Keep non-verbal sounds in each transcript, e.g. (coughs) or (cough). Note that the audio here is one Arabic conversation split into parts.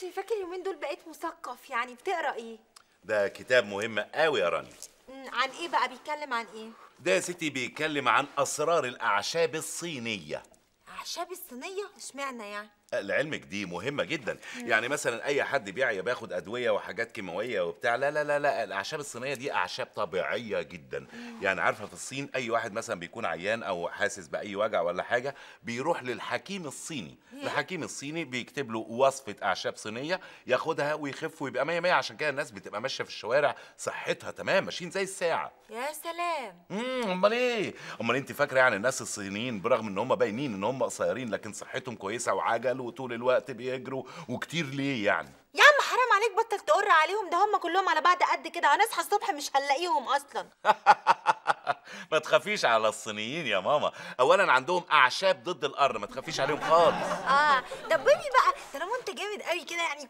شايفاك اليومين دول بقيت مثقف يعني بتقرأ إيه؟ ده كتاب مهم قوي يا رانيا عن إيه بقى؟ بيتكلم عن إيه؟ ده يا ستي بيتكلم عن أسرار الأعشاب الصينية. أعشاب الصينية؟ إشمعنى يعني؟ لعلمك دي مهمة جدا. يعني مثلا أي حد بيعيا بياخد أدوية وحاجات كيماوية وبتاع لا لا لا لا الأعشاب الصينية دي أعشاب طبيعية جدا. يعني عارفة في الصين أي واحد مثلا بيكون عيان أو حاسس بأي وجع ولا حاجة بيروح للحكيم الصيني. الحكيم الصيني بيكتب له وصفة أعشاب صينية ياخدها ويخف ويبقى مية مية عشان كده الناس بتبقى ماشية في الشوارع صحتها تمام ماشيين زي الساعة. يا سلام. امم أمال إيه؟ أمال أنت فاكرة يعني الناس الصينيين برغم إن هم باينين إن هم قصيرين لكن صحتهم كويسة وعجل وطول الوقت بيجروا وكتير ليه يعني؟ يا عم حرام عليك بطل تقر عليهم ده هم كلهم على بعض قد كده هنصحى الصبح مش هنلاقيهم أصلا. (laughs) ما تخافيش على الصينيين يا ماما. اولا عندهم أعشاب ضد القر ما تخافيش عليهم خالص. آه ده بيبي بقى طالما أنت جامد قوي كده يعني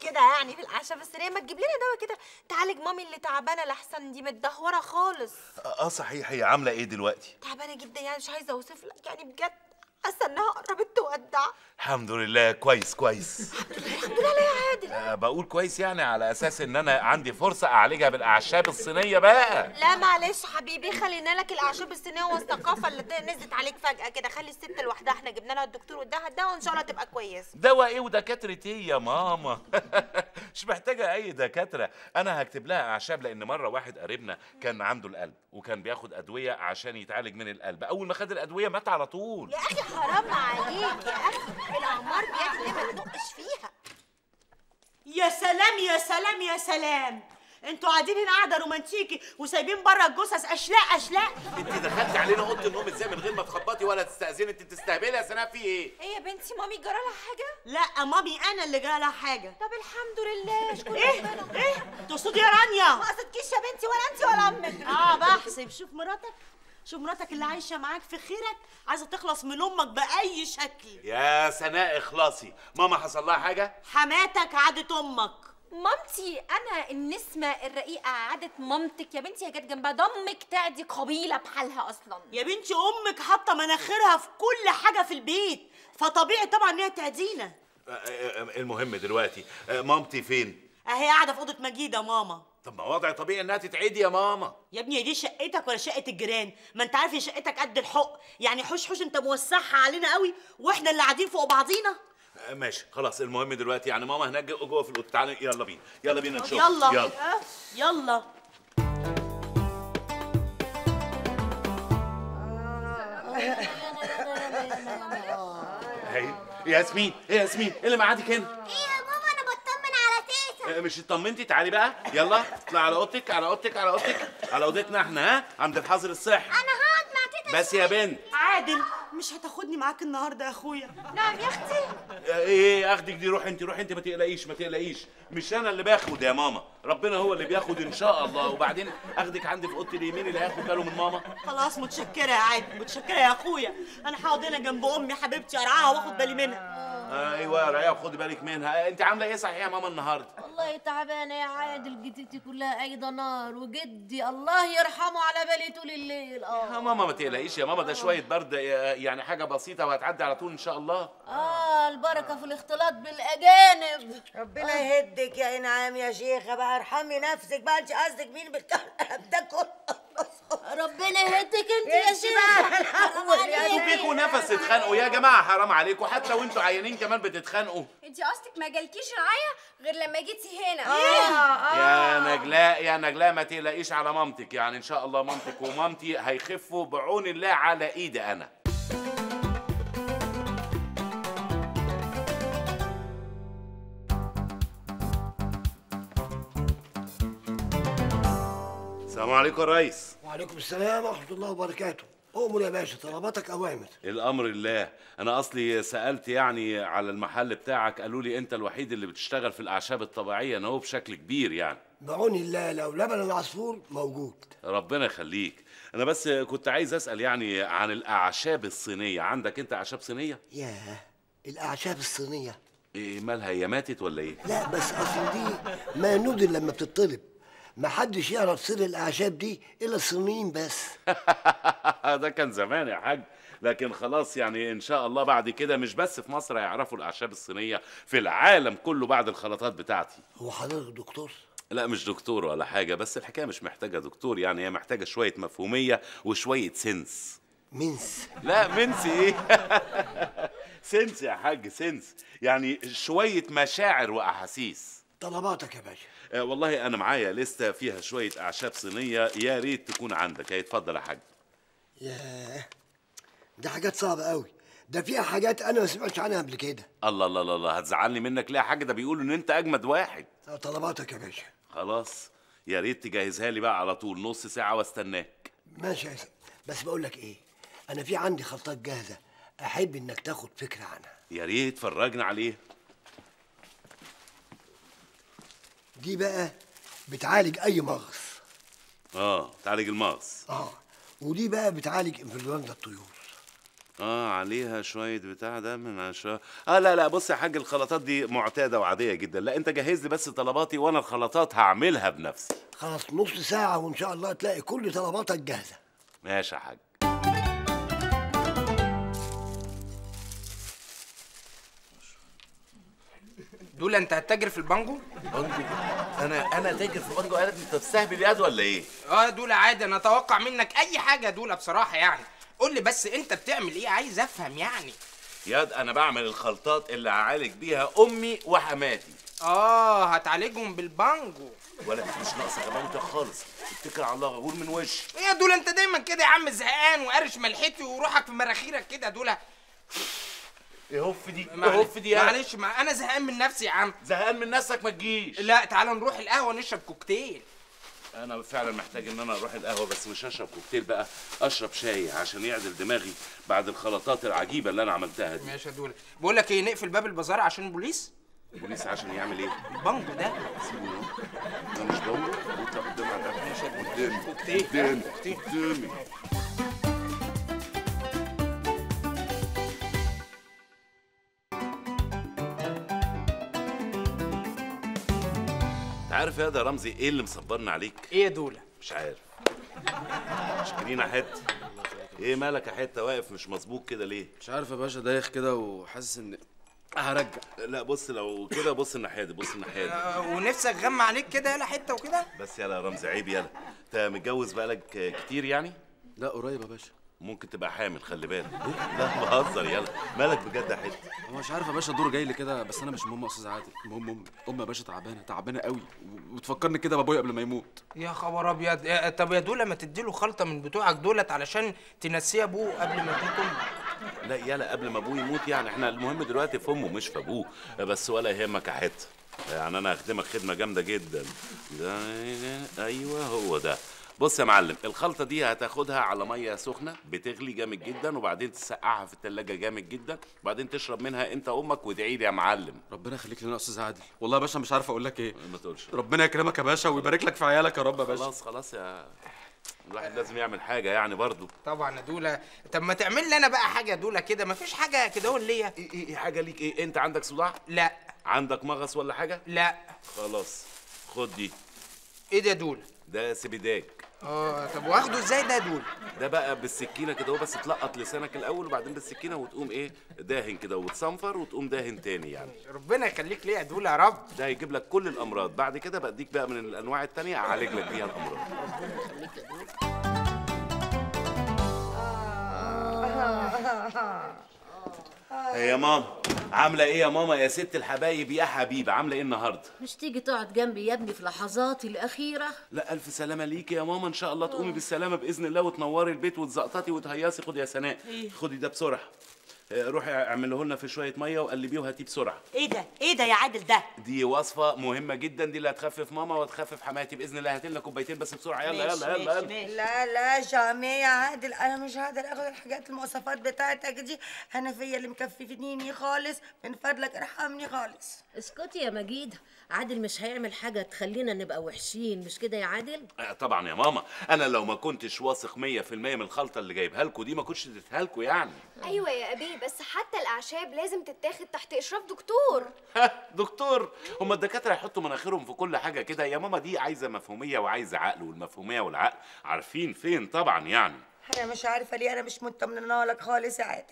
كده يعني في الاعشاب الصينيه ما تجيب لنا دواء كده؟ تعالج مامي اللي تعبانة لحسن دي متدهورة خالص. آه صحيح هي عاملة إيه دلوقتي؟ تعبانة جدا يعني مش عايزة أوصف لك يعني بجد. حاسة إنها قربت تودع. الحمد لله كويس كويس. الحمد لله يا عادل. أه بقول كويس يعني على أساس إن أنا عندي فرصة أعالجها بالأعشاب الصينية بقى. لا معلش حبيبي خلينا لك الأعشاب الصينية والثقافة اللي نزلت عليك فجأة كده. خلي الست لوحدها إحنا جبنا لها الدكتور واداها الدواء وإن شاء الله تبقى كويسه دواء إيه ودكاترة إيه يا ماما؟ (laughs) مش محتاجة أي دكاترة. أنا هكتب لها أعشاب لأن مرة واحد قريبنا كان عنده القلب وكان بياخد أدوية عشان يتعالج من القلب. أول ما خد الأدوية مات على طول. يا أخي حرام عليك يا أخي. الاعمار بيد اللي ما تنقش فيها. يا سلام يا سلام يا سلام. أنتوا قاعدين هنا قاعدة رومانتيكي وسايبين بره الجثث. أشلاء أشلاء. انت دخلتي علينا أوضة النوم إزاي من غير ما تخبطي ولا تستأذني؟ أنت بتستهبلي يا سناء في إيه؟ إيه يا بنتي مامي جرى لها حاجة؟ لا مامي أنا اللي جالها حاجة. طب الحمد لله. اشكر إيه؟ ربنا إيه؟ تقصدي يا رانيا؟ ما قصدكيش يا بنتي ولا انت ولا أمك. آه بحسب. شوف مراتك. شوف مراتك اللي عايشة معاك في خيرك؟ عايزة تخلص من أمك بأي شكل. يا سناء اخلصي ماما حصل لها حاجة؟ حماتك عادت أمك. مامتي أنا النسمة الرقيقة عادت مامتك. يا بنتي هي جت جنبها. ضمك تعدي قبيلة بحالها أصلا. يا بنتي أمك حاطة مناخيرها في كل حاجة في البيت. فطبيعي طبعا ان هي تعدينا المهم دلوقتي مامتي فين؟ أهي قاعدة في أوضة مجيد يا ماما. طب ما وضع طبيعي إنها تتعدي يا ماما. يا ابني هي دي شقتك ولا شقة الجيران؟ ما أنت عارف هي شقتك قد الحق يعني حوش حوش أنت موسعها علينا قوي وإحنا اللي قاعدين فوق بعضينا. آه، ماشي. خلاص المهم دلوقتي يعني ماما هناك جوه في الأوضة. تعالى يلا بينا. يلا بينا نشوف يلا. يلا. يلا. هي ياسمين يا ياسمين؟ إيه اللي معادك هنا إيه يا ماما أنا بطمن على تيتا آه، مش اطمنتي تعالي بقى. يلا اطلع على اوضتك على اوضتك على اوضتك على اوضتنا إحنا. ها عند الحظر الصحي. أنا هقعد مع تيتا بس يا بنت. عادل. مش هتاخدني معاك النهارده يا اخويا. نعم يا أختي. آه، إيه اخدك دي روح انت روح انت ما تقلقيش ما تقلقيش. مش أنا اللي باخد يا ماما ربنا هو اللي بياخد إن شاء الله. وبعدين اخدك عندي في اوضتي اليمين اللي هياخد باله من ماما. خلاص متشكرة يا عادل متشكرة يا اخويا. أنا هقعد هنا جنب امي حبيبتي ارعاها واخد بالي منها. آه، أيوه رعاية وخدي بالك منها. آه، انت عاملة إيه صحيح يا ماما النهارده؟ والله تعبانة يا عادل جدتي كلها أيضا نار وجدي الله يرحمه على بالي طول الليل. يا آه ماما ما تقلقيش يا ماما ده شوية برد آه، يعني حاجة بسيطة وهتعدي على طول إن شاء الله؟ آه البركة في الاختلاط بالأجانب. ربنا يهدك يا إنعام يا شيخه بقى ارحمي نفسك بقى انت قصدك مين بالكلام ده كله. ربنا يهدك أنت يا انت شيخ. بقى. الأول يا أنتوا فيكوا نفس تتخانقوا. يا جماعة حرام عليكم حتى وانتوا عيانين كمان بتتخانقوا. انت قصدك ما جالكيش رعاية غير لما جيتي هنا. يا نجلاء يا نجلاء ما تقلقيش على مامتك. يعني إن شاء الله مامتك ومامتي هيخفوا بعون الله على إيدي أنا. عليكم يا ريس. وعليكم السلام ورحمة الله وبركاته. أؤمر يا باشا طلباتك أوامر. الأمر الله أنا أصلي سألت يعني على المحل بتاعك قالوا لي أنت الوحيد اللي بتشتغل في الأعشاب الطبيعية هو بشكل كبير يعني. بعون الله لو لبن العصفور موجود. ربنا يخليك. أنا بس كنت عايز أسأل يعني عن الأعشاب الصينية. عندك أنت أعشاب صينية؟ ياه الأعشاب الصينية. إيه مالها هي ماتت ولا إيه؟ لا بس أصل دي ما نودر لما بتطلب. ما حدش يعرف سر الأعشاب دي إلا الصينيين بس. (laughs) ده كان زمان يا حاج. لكن خلاص يعني إن شاء الله بعد كده مش بس في مصر هيعرفوا الأعشاب الصينية في العالم كله بعد الخلطات بتاعتي. هو حضرتك دكتور؟ لا مش دكتور ولا حاجة بس الحكاية مش محتاجة دكتور يعني هي محتاجة شوية مفهومية وشوية sense. منس. لا منس إيه؟ (laughs) sense يا حاج sense. يعني شوية مشاعر وأحاسيس. طلباتك يا باشا. آه، والله أنا معايا لستة فيها شوية أعشاب صينية. يا ريت تكون عندك. هيتفضل يا حاج. ياه دي حاجات صعبة قوي ده فيها حاجات أنا ما سمعتش عنها قبل كده. الله الله الله الله. هتزعلني منك ليه يا حاج؟ ده بيقولوا إن أنت أجمد واحد. طلباتك يا باشا. خلاص. يا ريت تجهزها لي بقى على طول. نص ساعة واستناك. ماشي يا سيدي بس بقول لك إيه أنا في عندي خلطات جاهزة. أحب إنك تاخد فكرة عنها. يا ريت. فرجنا عليه دي بقى بتعالج أي مغص. آه تعالج المغص. آه ودي بقى بتعالج إنفلونزا الطيور. آه عليها شوية بتاع ده من عشان آه لا لا بص يا حاج الخلطات دي معتادة وعادية جدا. لا أنت جهز لي بس طلباتي وأنا الخلطات هعملها بنفسي. خلاص نص ساعة وإن شاء الله تلاقي كل طلباتك جاهزة. ماشي يا حاج. دول انت هتتاجر في البانجو؟ بانجو. أنا أنا تاجر في بانجو؟ قالت انت بتستهبل ياد ولا إيه؟ آه دول عادي أنا أتوقع منك اي حاجة دول بصراحة يعني. قول لي بس انت بتعمل إيه؟ عايز افهم يعني. ياد أنا بعمل الخلطات اللي هعالج بيها امي وحماتي. آه هتعالجهم بالبانجو. ولا مش ناقصة غباوتك خالص؟ اتكل على الله غور من وشي. إيه يا دول انت دايما كده يا عم زهقان وقارش ملحتي وروحك في مراخيرك كده دول. إيه هف دي إيه معلش هف دي يا معلش ما أنا زهقان من نفسي يا عم. زهقان من نفسك ما تجيش. لا تعال نروح القهوة نشرب كوكتيل. أنا فعلا محتاج إن أنا أروح القهوة بس مش هشرب كوكتيل بقى أشرب شاي عشان يعدل دماغي بعد الخلطات العجيبة اللي أنا عملتها دي. ماشي يا دول بقول لك إيه نقفل باب البازار عشان البوليس؟ البوليس عشان يعمل إيه؟ البانجو ده. سيبوني اهو. أنا مش بقول انت قدام على قدامي كوكتيل. قدامي كوكتيل. قدامي. عارف يا ده رمزي إيه اللي مصبرنا عليك؟ إيه يا دولة؟ مش عارف. شكرينا حتة. إيه مالك يا حتة؟ واقف مش مظبوط كده ليه؟ مش عارف يا باشا دايخ كده وحاسس ان هرجع. لا بص لو كده بص الناحية دي بص الناحية دي. آه، ونفسك غم عليك كده يلا حتة وكده؟ بس يلا يا رمزي عيب يلا. انت متجوز بقالك كتير يعني؟ لا قريب يا باشا. ممكن تبقى حامل خلي بالك. (laughs) لا بهزر يلا. مالك بجد يا حتة هو مش عارف يا باشا الدور جاي لي كده بس أنا مش مهم يا أستاذ عادل. المهم امي امي يا باشا تعبانة تعبانة قوي. وتفكرني كده بأبويا قبل ما يموت. يا خبر أبيض. يا- طب يا دولة ما تديله خلطة من بتوعك دولت علشان تنسيه أبوه قبل ما تموت لا يلا قبل ما أبوه يموت يعني. إحنا المهم دلوقتي في أمه مش في أبوه. بس ولا يهمك يا حتة. يعني أنا هخدمك خدمة جامدة جدا. ده (laughs) أيوه هو ده. بص يا معلم الخلطة دي هتاخدها على مية سخنة بتغلي جامد جدا وبعدين تسقعها في التلاجة جامد جدا وبعدين تشرب منها أنت أمك وادعي لي يا معلم. ربنا يخليك لنا يا أستاذ عادل. والله يا باشا مش عارف أقول لك إيه. ما تقولش. ربنا يكرمك يا باشا ويبارك لك في عيالك يا رب يا باشا. خلاص خلاص يا الواحد لازم يعمل حاجة يعني برضه. طبعا يا دولة. طب ما تعمل لي أنا بقى حاجة يا دولة كده. ما فيش حاجة كده هون ليا. إيه إيه إيه حاجة ليك إيه؟ أنت عندك صداع؟ لا. عندك مغص ولا حاجة؟ لا. خلاص خد دي. إيه ده يا دولة؟ ده سبيداك. آه طب واخده إزاي ده يا دوله ده بقى بالسكينة كده هو بس تلقط لسانك الأول وبعدين بالسكينة وتقوم إيه داهن كده وتصنفر وتقوم داهن تاني يعني. ربنا يخليك ليا يا دوله يا رب. ده هيجيب لك كل الأمراض. بعد كده بديك بقى من الأنواع التانية أعالج لك بيها الأمراض. إيه يا ماما؟ عاملة إيه يا ماما؟ يا ست الحبايب يا حبيبة عاملة إيه النهارده؟ مش تيجي تقعد جنبي يا ابني في لحظاتي الأخيرة؟ لا ألف سلامة ليكي يا ماما. إن شاء الله تقومي بالسلامة بإذن الله وتنوري البيت وتزقططي وتهيصي. خدي يا سناء خدي ده بسرعة. روحي اعمله لنا في شوية مية وقلبيه وهاتيه بسرعة. إيه ده؟ إيه ده يا عادل ده؟ دي وصفة مهمة جدا دي اللي هتخفف ماما وتخفف حماتي بإذن الله. هات لنا كوبايتين بس بسرعة. يلا ماشي، يلا يلا, ماشي، يلا. ماشي. لا لا جامي يا عادل. أنا مش هقدر آخد الحاجات المواصفات بتاعتك دي. أنا فيا اللي مكففنيني خالص. من فضلك ارحمني خالص. اسكتي يا مجيد. عادل مش هيعمل حاجة تخلينا نبقى وحشين مش كده يا عادل؟ آه، طبعا يا ماما. أنا لو ما كنتش واثق 100% من الخلطة اللي جايبها لكم دي ما كنتش اديتها لكم يعني. أيوه يا أبي بس حتى الأعشاب لازم تتاخد تحت إشراف دكتور. ها دكتور هما الدكاترة يحطوا مناخيرهم في كل حاجة كده. يا ماما دي عايزة مفهومية وعايزة عقل والمفهومية والعقل عارفين فين طبعا يعني. أنا مش عارفة ليه أنا مش مطمنة لك خالص يا عادل.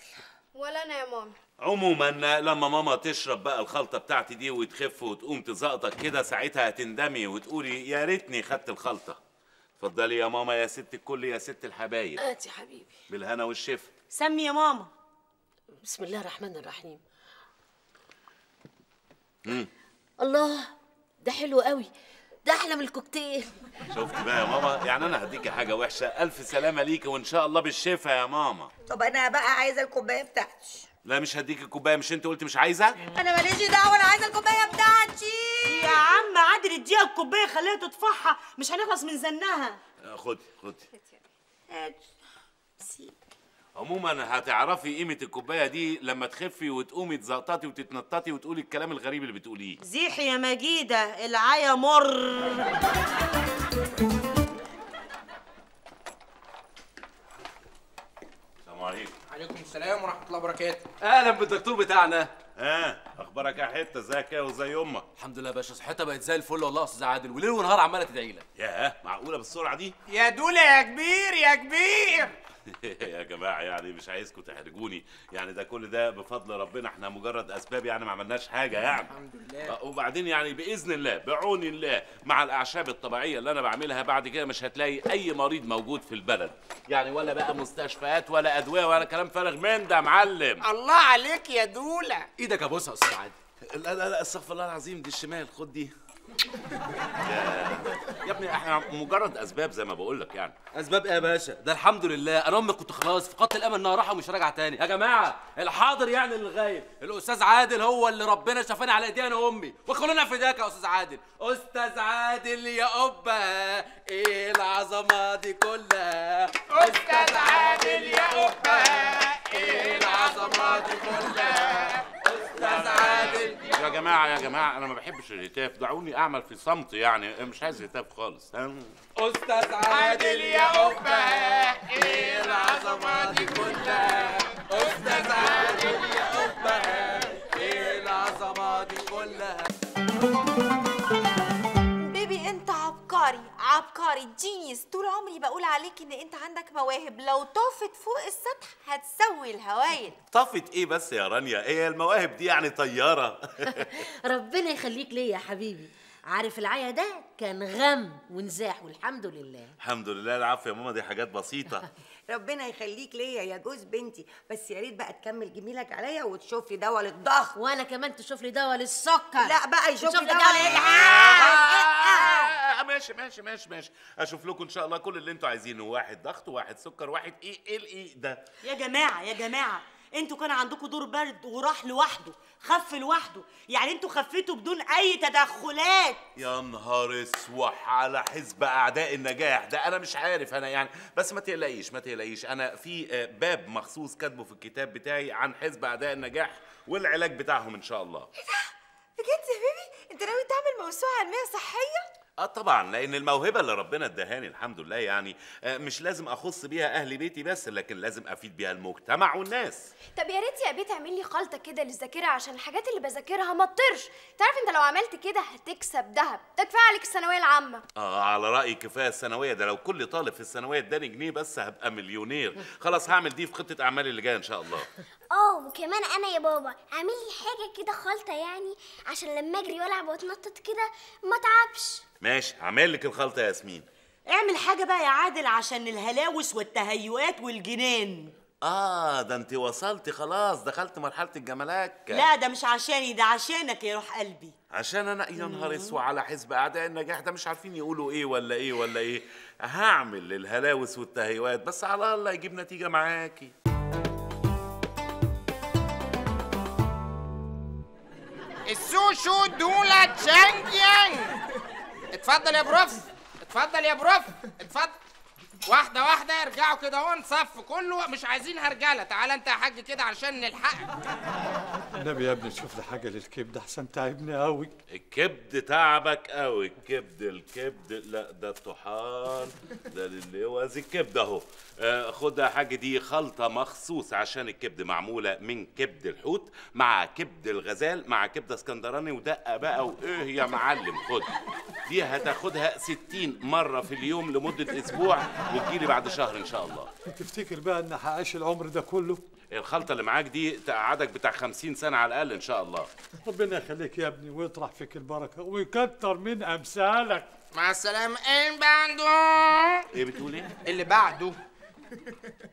ولا أنا يا ماما. عموما لما ماما تشرب بقى الخلطة بتاعتي دي وتخف وتقوم تزقطك كده ساعتها هتندمي وتقولي يا ريتني خدت الخلطة. اتفضلي يا ماما يا ست الكل يا ست الحبايب. هات يا حبيبي. بالهنا والشفا. سمي يا ماما. بسم الله الرحمن الرحيم. مم. الله ده حلو قوي. ده أحلى من الكوكتيل. شفت بقى يا ماما؟ يعني أنا هديكي حاجة وحشة. ألف سلامة ليكي وإن شاء الله بالشفا يا ماما. طب أنا بقى عايزة الكوباية بتاعتي. لا مش هديكي الكوباية مش انت قلت مش عايزة؟ أنا ماليش دعوة أنا عايزة الكوباية بتاعتي. يا عم عادل اديها الكوباية خليها تطفحها. مش هنخلص من زنها. آه، خدي خدي عموما هتعرفي قيمة الكوباية دي لما تخفي وتقومي تزقططي وتتنططي وتقولي الكلام الغريب اللي بتقوليه. زيحي يا مجيدة العيا مر السلام عليكم عليكم السلام ورحمة الله وبركاته. أهلا بالدكتور بتاعنا. ها أخبارك يا حتة؟ ازيك يا وزي أمك؟ الحمد لله يا باشا صحتها بقت زي الفل والله يا أستاذ عادل. وليل ونهار عمالة تدعي لك. ياه معقولة بالسرعة دي؟ يا دولة يا كبير يا كبير! (laughs) يا جماعة يعني مش عايزكم تحرجوني. يعني ده كل ده بفضل ربنا. إحنا مجرد أسباب يعني ما عملناش حاجة يعني. الحمد لله. آه، وبعدين يعني بإذن الله بعون الله مع الأعشاب الطبيعية اللي أنا بعملها بعد كده مش هتلاقي أي مريض موجود في البلد. يعني ولا بقى مستشفيات ولا أدوية ولا كلام فارغ. من ده يا معلم؟ الله عليك يا دولة. إيدك ابوسها يا أستاذ عادل. لا لا لا استغفر الله العظيم دي الشمال. خد دي. (laughs) يا, ابني إحنا مجرد أسباب زي ما بقول لك يعني. أسباب إيه يا باشا؟ ده الحمد لله. أنا أمي كنت خلاص فقدت الأمل إنها راحه ومش راجعة تاني. يا جماعة الحاضر يعني اللي غايب الأستاذ عادل هو اللي ربنا شافاني على ايدي أنا وامي وخلونا فداك يا أستاذ عادل. أستاذ عادل يا أبا إيه العظمة دي كلها؟ أستاذ عادل يا أبا إيه العظمة دي كلها؟ أستاذ عادل. يا جماعة يا جماعة أنا ما بحبش الهتاف. دعوني أعمل في صمت يعني مش عايز هتاف خالص؟ أستاذ عادل يا أبا إيه العظمة دي كلها؟ أستاذ عادل عبقري جينيس. طول عمري بقول عليك إن أنت عندك مواهب. لو طافت فوق السطح هتسوي الهوايل (laughs) طفت إيه بس يا رانيا؟ إيه المواهب دي يعني طيارة؟ (laughs) ربنا يخليك ليا يا حبيبي. عارف العيا ده كان غم ونزاح والحمد لله. الحمد لله. العفو يا ماما دي حاجات بسيطة. (laughs) ربنا يخليك ليا يا جوز بنتي بس يا ريت بقى تكمل جميلك عليا وتشوف لي دواء للضغط وأنا كمان تشوف لي دواء للسكر. لا بقى يشوف لي دواء آه، ماشي ماشي ماشي ماشي. أشوف لكم إن شاء الله كل اللي أنتوا عايزينه واحد ضغط واحد سكر واحد إيه إيه الايه ده؟ يا جماعة يا جماعة أنتوا كان عندكم دور برد وراح لوحده. خف لوحده. يعني أنتوا خفيتوا بدون أي تدخلات. يا نهار أسوح على حزب أعداء النجاح. ده أنا مش عارف أنا يعني بس ما تقلقيش ما تقلقيش. أنا في آه، باب مخصوص كاتبه في الكتاب بتاعي عن حزب أعداء النجاح والعلاج بتاعهم إن شاء الله. بجد يا بيبي؟ أنت ناوي تعمل موسوعة علمية صحية؟ آه طبعا لأن الموهبة اللي ربنا ادهاني الحمد لله يعني آه، مش لازم أخص بيها أهل بيتي بس لكن لازم أفيد بيها المجتمع والناس. طب يا ريت يا بيه تعمل لي خلطة كده للذاكرة عشان الحاجات اللي بذاكرها ما تطرش تعرف انت لو عملت كده هتكسب ذهب. ده كفايه عليك الثانوية العامة. آه على رأيي كفاية الثانوية. ده لو كل طالب في الثانوية اداني جنيه بس هبقى مليونير. خلاص هعمل دي في خطة أعمالي اللي جاية إن شاء الله. آه وكمان أنا يا بابا أعمل لي حاجة كده خلطة يعني عشان لما أجري وألعب وأتنطط كده ما أتعبش. ماشي هعمل لك الخلطة يا ياسمين. اعمل حاجة بقى يا عادل عشان الهلاوس والتهيؤات والجنان. آه ده أنت وصلتي خلاص دخلت مرحلة الجمالات. لا ده مش عشاني ده عشانك يا روح قلبي. عشان أنا يا نهار أسود على حزب أعداء النجاح ده مش عارفين يقولوا إيه ولا إيه ولا إيه. هعمل للهلاوس والتهيؤات بس على الله يجيب نتيجة معاكي. السوشو دولة تشانج يانج اتفضل يا prof. اتفضل يا prof. اتفضل. واحدة واحدة ارجعوا كده اهو نصف كله مش عايزين هرجلة. تعالى انت يا حاج كده علشان نلحقك النبي يا ابني شوف لي حاجة للكبد أحسن تعبني قوي الكبد تعبك قوي الكبد الكبد لا ده الطحال ده اللوز الكبد أهو. آه، خد يا حاج دي خلطة مخصوص عشان الكبد معمولة من كبد الحوت مع كبد الغزال مع كبده اسكندراني ودقه بقى وإيه يا معلم خد. دي هتاخدها 60 مرة في اليوم لمدة أسبوع. وتجيلي بعد شهر إن شاء الله. تفتكر بقى إن هعيش العمر ده كله؟ الخلطة اللي معاك دي تقعدك بتاع 50 سنة على الأقل إن شاء الله. ربنا يخليك يا ابني ويطرح فيك البركة ويكتر من أمثالك. مع السلامة. إيه بعده؟ إيه بتقول إيه؟ اللي بعده.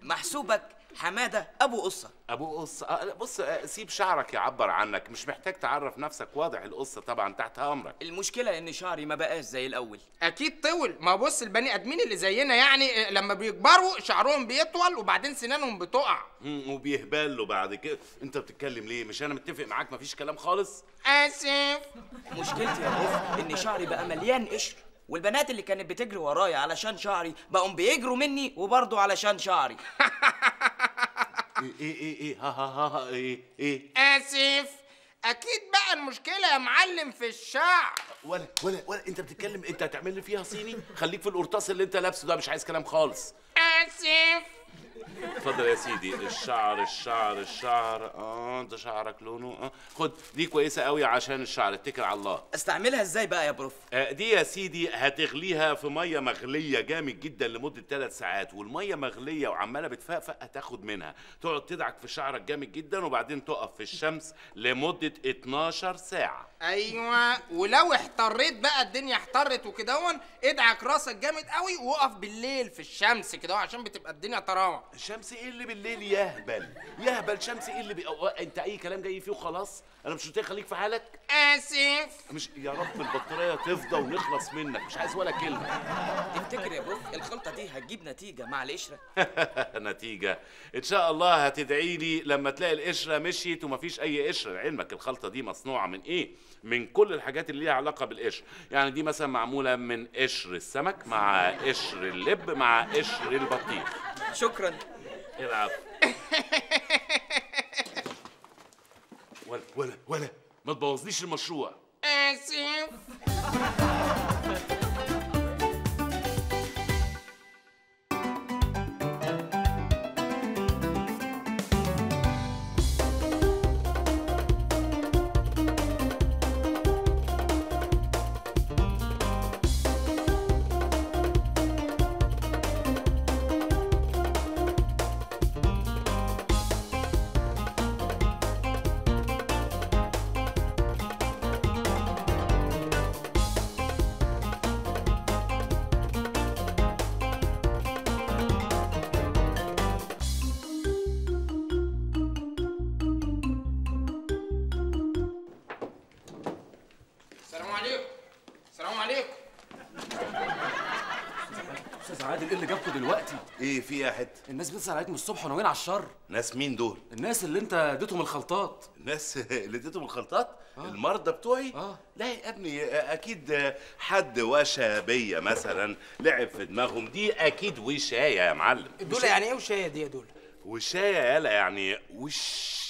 محسوبك حمادة أبو قصة. أبو قص آه، بص آه، سيب شعرك يعبر عنك. مش محتاج تعرف نفسك. واضح القصة طبعا تحت أمرك. المشكلة إن شعري ما بقاش زي الأول. أكيد طول. ما بص البني آدمين اللي زينا يعني آه، لما بيكبروا شعرهم بيطول وبعدين سنانهم بتقع. وبيهبلوا بعد كده. أنت بتتكلم ليه؟ مش أنا متفق معاك مفيش كلام خالص؟ آسف. مشكلتي يا بوف إن شعري بقى مليان قشر. والبنات اللي كانت بتجري ورايا علشان شعري بقوا بيجروا مني وبرضه علشان شعري. (laughs) إيه إيه إيه ها ها ها, ها إيه إيه. آسف. أكيد بقى المشكلة يا معلم في الشعر. ولا ولا ولا أنت بتتكلم أنت هتعمل لي فيها صيني؟ خليك في القرطاس اللي أنت لابسه ده مش عايز كلام خالص. آسف. اتفضل يا سيدي. الشعر الشعر الشعر. آه ده شعرك لونه. آه خد دي كويسة قوي عشان الشعر. اتكل على الله. استعملها إزاي بقى يا بروف؟ آه، دي يا سيدي هتغليها في مية مغلية جامد جدا لمدة ثلاث ساعات. والمية مغلية وعمالة بتفقفق هتاخد منها. تقعد تدعك في شعرك جامد جدا وبعدين تقف في الشمس لمدة 12 ساعة. أيوه. ولو احتريت بقى الدنيا احترت وكدهون ادعك راسك جامد قوي وقف بالليل في الشمس كده عشان بتبقى الدنيا طراوه الشمس إيه اللي بالليل يهبل؟ يهبل شمس إيه اللي بي... أنت أي كلام جاي فيه وخلاص؟ أنا مش قلت خليك في حالك؟ آسف. مش يا رب البطارية تفضى ونخلص منك. مش عايز ولا كلمة. تفتكر يا بروف الخلطة دي هتجيب نتيجة مع القشرة؟ (laughs) نتيجة. إن شاء الله هتدعي لي لما تلاقي القشرة مشيت ومفيش أي قشرة. لعلمك الخلطة دي مصنوعة من إيه؟ من كل الحاجات اللي ليها علاقة بالقشر. يعني دي مثلا معمولة من قشر السمك مع قشر اللب مع قشر البطيخ. شكرا. العب (laughs) ولا ولا ولا. ما تبوظليش المشروع. آسف. إيه في يا حتة؟ الناس بتسأل عليك من الصبح وناويين على الشر. ناس مين دول؟ الناس اللي انت اديتهم الخلطات. الناس (laughs) اللي اديتهم الخلطات؟ المرضى بتوعي؟ آه. لا يا ابني أكيد حد وشى بيا مثلا لعب في دماغهم. دي أكيد وشاية يا معلم. دول يعني إيه وشاية دي يا دول؟ وشاية يالا يعني وش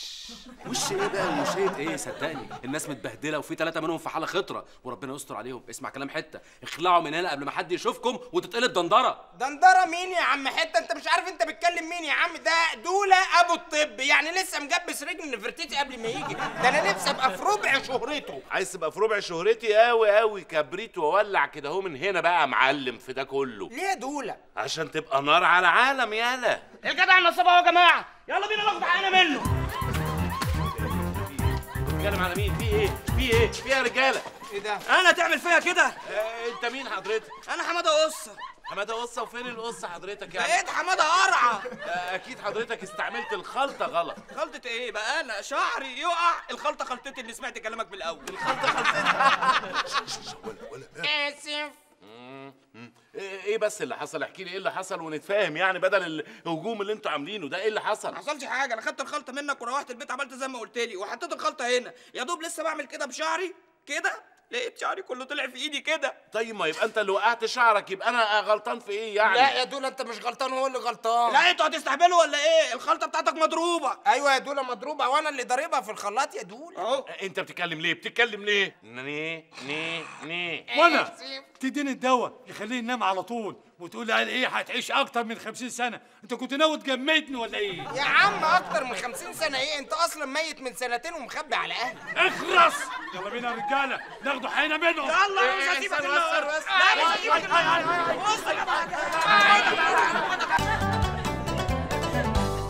وش إيه بقى وشيت إيه صدقني الناس متبهدلة وفي ثلاثة منهم في حالة خطرة. وربنا يستر عليهم. اسمع كلام حتة. اخلعوا من هنا قبل ما حد يشوفكم وتتقلب دندرة. دندرة مين يا عم حتة؟ انت مش عارف انت بتكلم مين يا عم؟ ده دولة أبو الطب. يعني لسه مجبس رجل نفرتيتي قبل ما يجي. ده أنا نفسي أبقى في ربع شهرته. عايز تبقى في ربع شهرتي؟ قوي قوي كبريت واولع كده اهو من هنا بقى يا معلم في ده كله. ليه يا دولة؟ عشان تبقى نار على عالم يالا. الجدع النصاب أهو يا جماعة. يلا بينا ناخد حقنا منه. بتتكلم على مين؟ في إيه؟ في إيه؟ في إيه يا رجالة؟ إيه ده؟ أنا تعمل فيا كده؟ آه أنت مين حضرتك؟ أنا حمادة قصه حمادة قصه وفين القصة حضرتك يعني؟ بقيت حمادة قرعة. آه، أكيد حضرتك استعملت الخلطة غلط. خلطة إيه بقى؟ أنا شعري يقع. الخلطة خلطتي اللي سمعت كلامك بالاول آسف. إيه إيه بس اللي حصل؟ احكي لي إيه اللي حصل ونتفاهم يعني بدل الهجوم اللي أنتوا عاملينه ده. إيه اللي حصل؟ ما حصلش حاجة. أنا خدت الخلطة منك وروحت البيت عملت زي ما قلت لي. وحطيت الخلطة هنا. يا دوب لسه بعمل كده بشعري؟ كده؟ لقيت شعري كله طلع في ايدي كده. طيب ما يبقى انت اللي وقعت شعرك يبقى أنا غلطان في إيه يعني؟ لا يا دولة انت مش غلطان هو اللي غلطان. لا أنتوا هتستهبلوا ولا إيه؟ الخلطة بتاعتك مضروبة. أيوه يا دولة مضروبة وأنا اللي ضاربها في الخلاط يا دولة. أهو. أنت بتتكلم ليه؟ بتتكلم ليه؟ ني ني ني. وأنا؟ تديني الدواء يخليه ينام على طول. وتقول قال إيه هتعيش أكتر من 50 سنه انت كنت ناوي تجمدني ولا إيه يا عم أكتر من 50 سنه إيه انت أصلا ميت من سنتين ومخبي على اهلك اخرس يلا بينا يا رجاله ناخدوا حقنا منهم يلا لا، مش هسيبك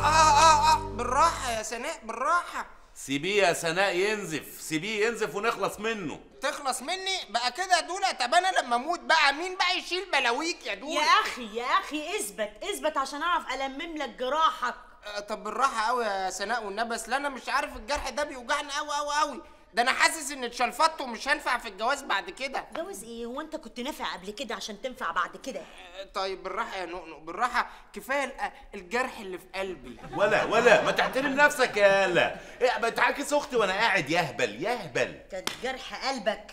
آه آه آه بالراحه يا سناء بالراحه سيبيه يا سناء ينزف سيبيه ينزف ونخلص منه. تخلص مني؟ بقى كده يا دولا؟ طب أنا لما أموت بقى مين بقى يشيل بلاويك يا دولا؟ يا أخي يا أخي اثبت اثبت عشان أعرف ألمم لك جراحك. آه، طب بالراحة قوي يا سناء والنبي اصل أنا مش عارف الجرح ده بيوجعني قوي قوي قوي ده أنا حاسس ان اتشلفطت ومش هنفع في الجواز بعد كده. جواز إيه؟ هو انت كنت نافع قبل كده عشان تنفع بعد كده؟ طيب بالراحة يا نؤنؤ بالراحة كفاية ال- الجرح اللي في قلبي. ولا ولا ما تحترم نفسك يا لا. إيه بتعاكس أختي وأنا قاعد يهبل يهبل. كان جرح قلبك.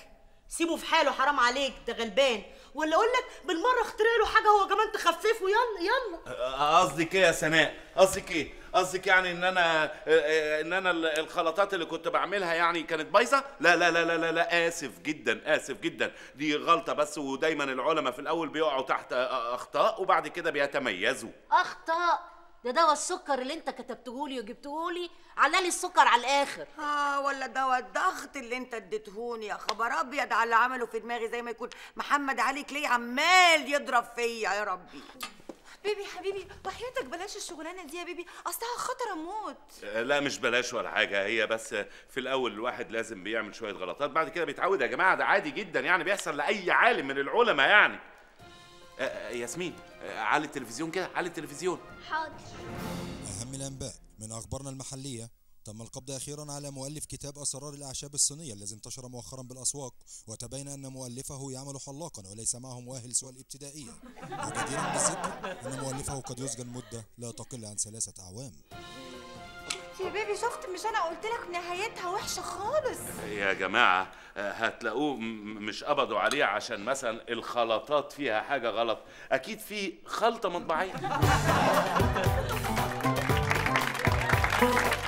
سيبه في حاله حرام عليك ده غلبان. ولا أقول لك بالمرة اخترع له حاجة هو كمان تخففه يلا يلا. قصدك إيه يا سناء؟ قصدك إيه؟ قصدك يعني إن أنا إن أنا ال- الخلطات اللي كنت بعملها يعني كانت بايظة؟ لا لا لا لا لا لا آسف جدا آسف جدا. دي غلطة بس ودايما العلماء في الأول بيقعوا تحت أخطاء وبعد كده بيتميزوا. أخطاء؟ ده دواء السكر اللي أنت كتبتهولي وجبتهولي علالي السكر على الآخر. آه ولا دواء الضغط اللي أنت اديتهوني يا خبر أبيض على اللي عمله في دماغي زي ما يكون محمد علي كلي عمال يضرب فيا يا ربي. بيبي حبيبي وحياتك بلاش الشغلانة دي يا بيبي أصلها خطر أموت. آه، لا مش بلاش ولا حاجة هي بس في الأول الواحد لازم بيعمل شوية غلطات بعد كده بيتعود يا جماعة ده عادي جدا يعني بيحصل لأي عالم من العلماء يعني. آه، آه، ياسمين علي التلفزيون كده علي التلفزيون. حاضر. أهم الأنباء من أخبارنا المحلية تم القبض أخيرا على مؤلف كتاب أسرار الأعشاب الصينية الذي انتشر مؤخرا بالأسواق وتبين أن مؤلفه يعمل حلاقا وليس معه مؤهل سوى الابتدائية. وجديرا بالذكر أن مؤلفه قد يسجن مدة لا تقل عن ثلاثة أعوام. يا بيبي شفت؟ مش أنا قلت لك نهايتها وحشة خالص. يا جماعة آه، هتلاقوه مش قبضوا عليه عشان مثلا الخلطات فيها حاجة غلط. أكيد في خلطة مطبعية. (laughs)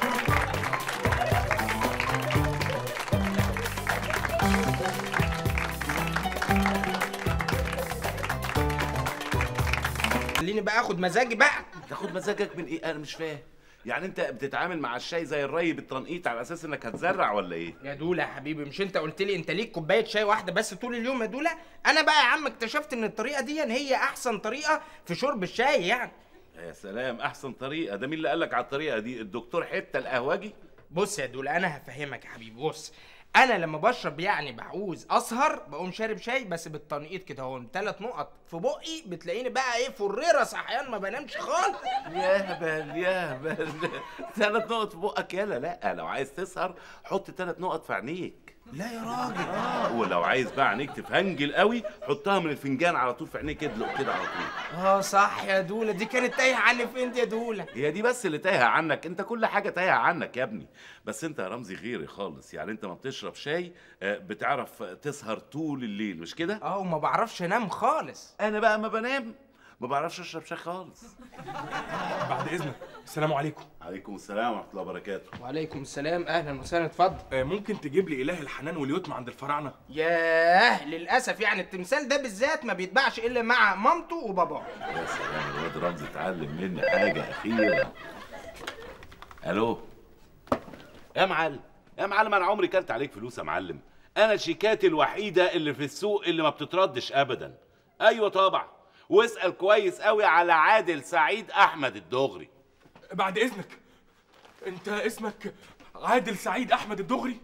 خليني بقى آخد مزاجي بقى. تاخد مزاجك من إيه؟ أنا مش فاهم. يعني أنت بتتعامل مع الشاي زي الري بالتنقيط على أساس إنك هتزرع ولا إيه؟ يا دولا يا حبيبي مش أنت قلت لي أنت ليك كوباية شاي واحدة بس طول اليوم يا دولا؟ أنا بقى يا عم اكتشفت إن الطريقة دي هي أحسن طريقة في شرب الشاي يعني. يا سلام أحسن طريقة. ده مين اللي قالك على الطريقة دي؟ الدكتور حتة القهوجي؟ بص يا دولا أنا هفهمك يا حبيبي بص. أنا لما بشرب يعني بعوز اسهر بقوم شارب شاي بس بالتنقيط كده اهو ثلاث نقط. في بقي بتلاقيني بقى إيه فريرة صحيان ما بنامش خالص. يهبل يهبل ثلاث (laughs) نقط في بقك؟ يلا لا لو عايز تسهر حط ثلاث نقط في عينيك. لا يا راجل. آه ولو عايز بقى عينيك تفنجل قوي حطها من الفنجان على طول في عينيك ادلق كده على طول. آه صح يا دولا دي كانت تايهة عني فين دي يا دولا هي دي بس اللي تايهة عنك. انت كل حاجة تايهة عنك يا ابني. بس انت يا رمزي غيري خالص. يعني انت ما بتشرب شاي آه، بتعرف تسهر طول الليل مش كده؟ آه وما بعرفش انام خالص. أنا بقى ما بنام ما بعرفش أشرب شاي خالص. بعد إذنك. السلام عليكم. عليكم السلام ورحمة الله وبركاته. وعليكم السلام. أهلا وسهلا. اتفضل. آه، ممكن تجيب لي إله الحنان واليتم عند الفراعنة؟ ياه للأسف يعني التمثال ده بالذات ما بيتباعش إلا مع مامته وباباه. يا سلام الواد رمزي اتعلم مني حاجة أخيرا ألو؟ يا معلم يا معلم أنا عمري كلت عليك فلوس يا معلم. أنا شيكاتي الوحيدة اللي في السوق اللي ما بتتردش ابدا. أيوه طبعا. واسأل كويس قوي على عادل سعيد أحمد الدغري. بعد إذنك. أنت اسمك عادل سعيد أحمد الدغري؟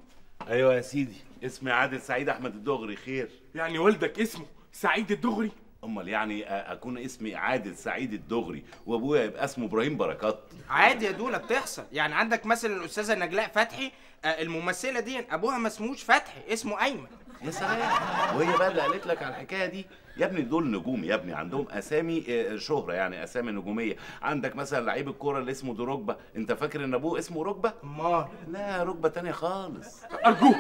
أيوه يا سيدي اسمي عادل سعيد أحمد الدغري خير. يعني والدك اسمه سعيد الدغري؟ أمال يعني أكون اسمي عادل سعيد الدغري وأبويا يبقى اسمه إبراهيم بركات؟ عادي يا دولا بتحصل. يعني عندك مثلا الأستاذة نجلاء فتحي آه، الممثلة دي أبوها ما اسموش فتحي اسمه أيمن. يا سلام. وهي بقى اللي قالت لك على الحكاية دي؟ يا ابني دول نجوم يا ابني عندهم أسامي آه، شهرة يعني أسامي نجومية. عندك مثلا لعيب الكورة اللي اسمه دروجبا. انت فاكر ان أبوه اسمه ركبه امال لا ركبه تانية خالص. أرجوك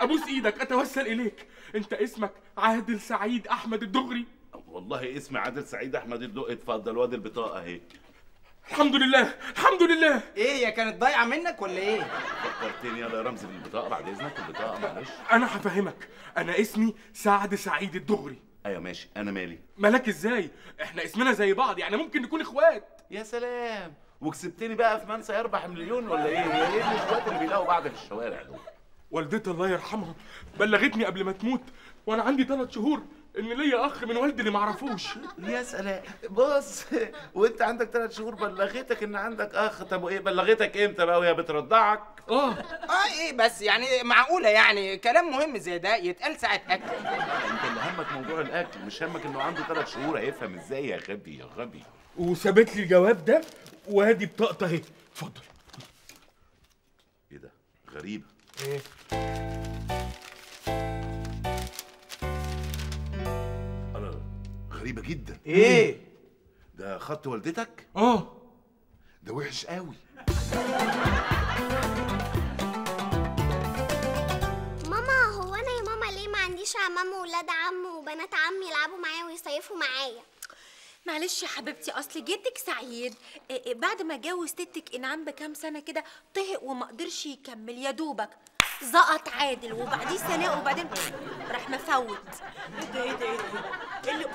أبوس إيدك أتوسل إليك. انت اسمك عادل سعيد أحمد الدغري. والله اسمي عادل سعيد أحمد الدق اتفضل وادي البطاقة أهي. الحمد لله الحمد لله. إيه هي كانت ضايعة منك ولا إيه؟ فكرتني يلا يا رمزي بالبطاقه بعد إذنك البطاقة معلش. أنا هفهمك. أنا اسمي سعد سعيد الدغري. أيوه ماشي. أنا مالي. مالك إزاي؟ إحنا اسمنا زي بعض يعني ممكن نكون إخوات. يا سلام. وكسبتني بقى في من سيربح مليون ولا إيه؟ هي إيه الإخوات اللي بيلاقوا بعض في الشوارع دول. والدتي الله يرحمها بلغتني قبل ما تموت وأنا عندي ثلاث شهور. إن ليا أخ من والدي اللي معرفوش. يا سلام. بص وأنت عندك ثلاث شهور بلغتك إن عندك أخ. طب وإيه؟ بلغتك إمتى بقى؟ وهي بترضعك؟ آه. آه إيه بس يعني معقولة يعني. كلام مهم زي ده يتقال ساعه أكل. أنت اللي همك موضوع الأكل مش همك إنه عنده ثلاث شهور هيفهم إزاي يا غبي يا غبي. وسابت لي الجواب ده وادي بطاقته أهي. اتفضل. إيه ده؟ غريبه إيه؟ غريبة جدا. إيه؟ ده خط والدتك؟ آه. ده وحش قوي. ماما هو أنا يا ماما ليه ما عنديش عمام وولاد عم وبنات عم يلعبوا معايا ويصيفوا معايا؟ معلش يا حبيبتي أصل جدك سعيد. إيه إيه بعد ما جوز ستك انعام بكام سنة كده طهق وما قدرش يكمل يا دوبك. زقط عادل وبعديه سناء وبعدين راح مفوت. إيه ده إيه ده؟ إيه ده اللي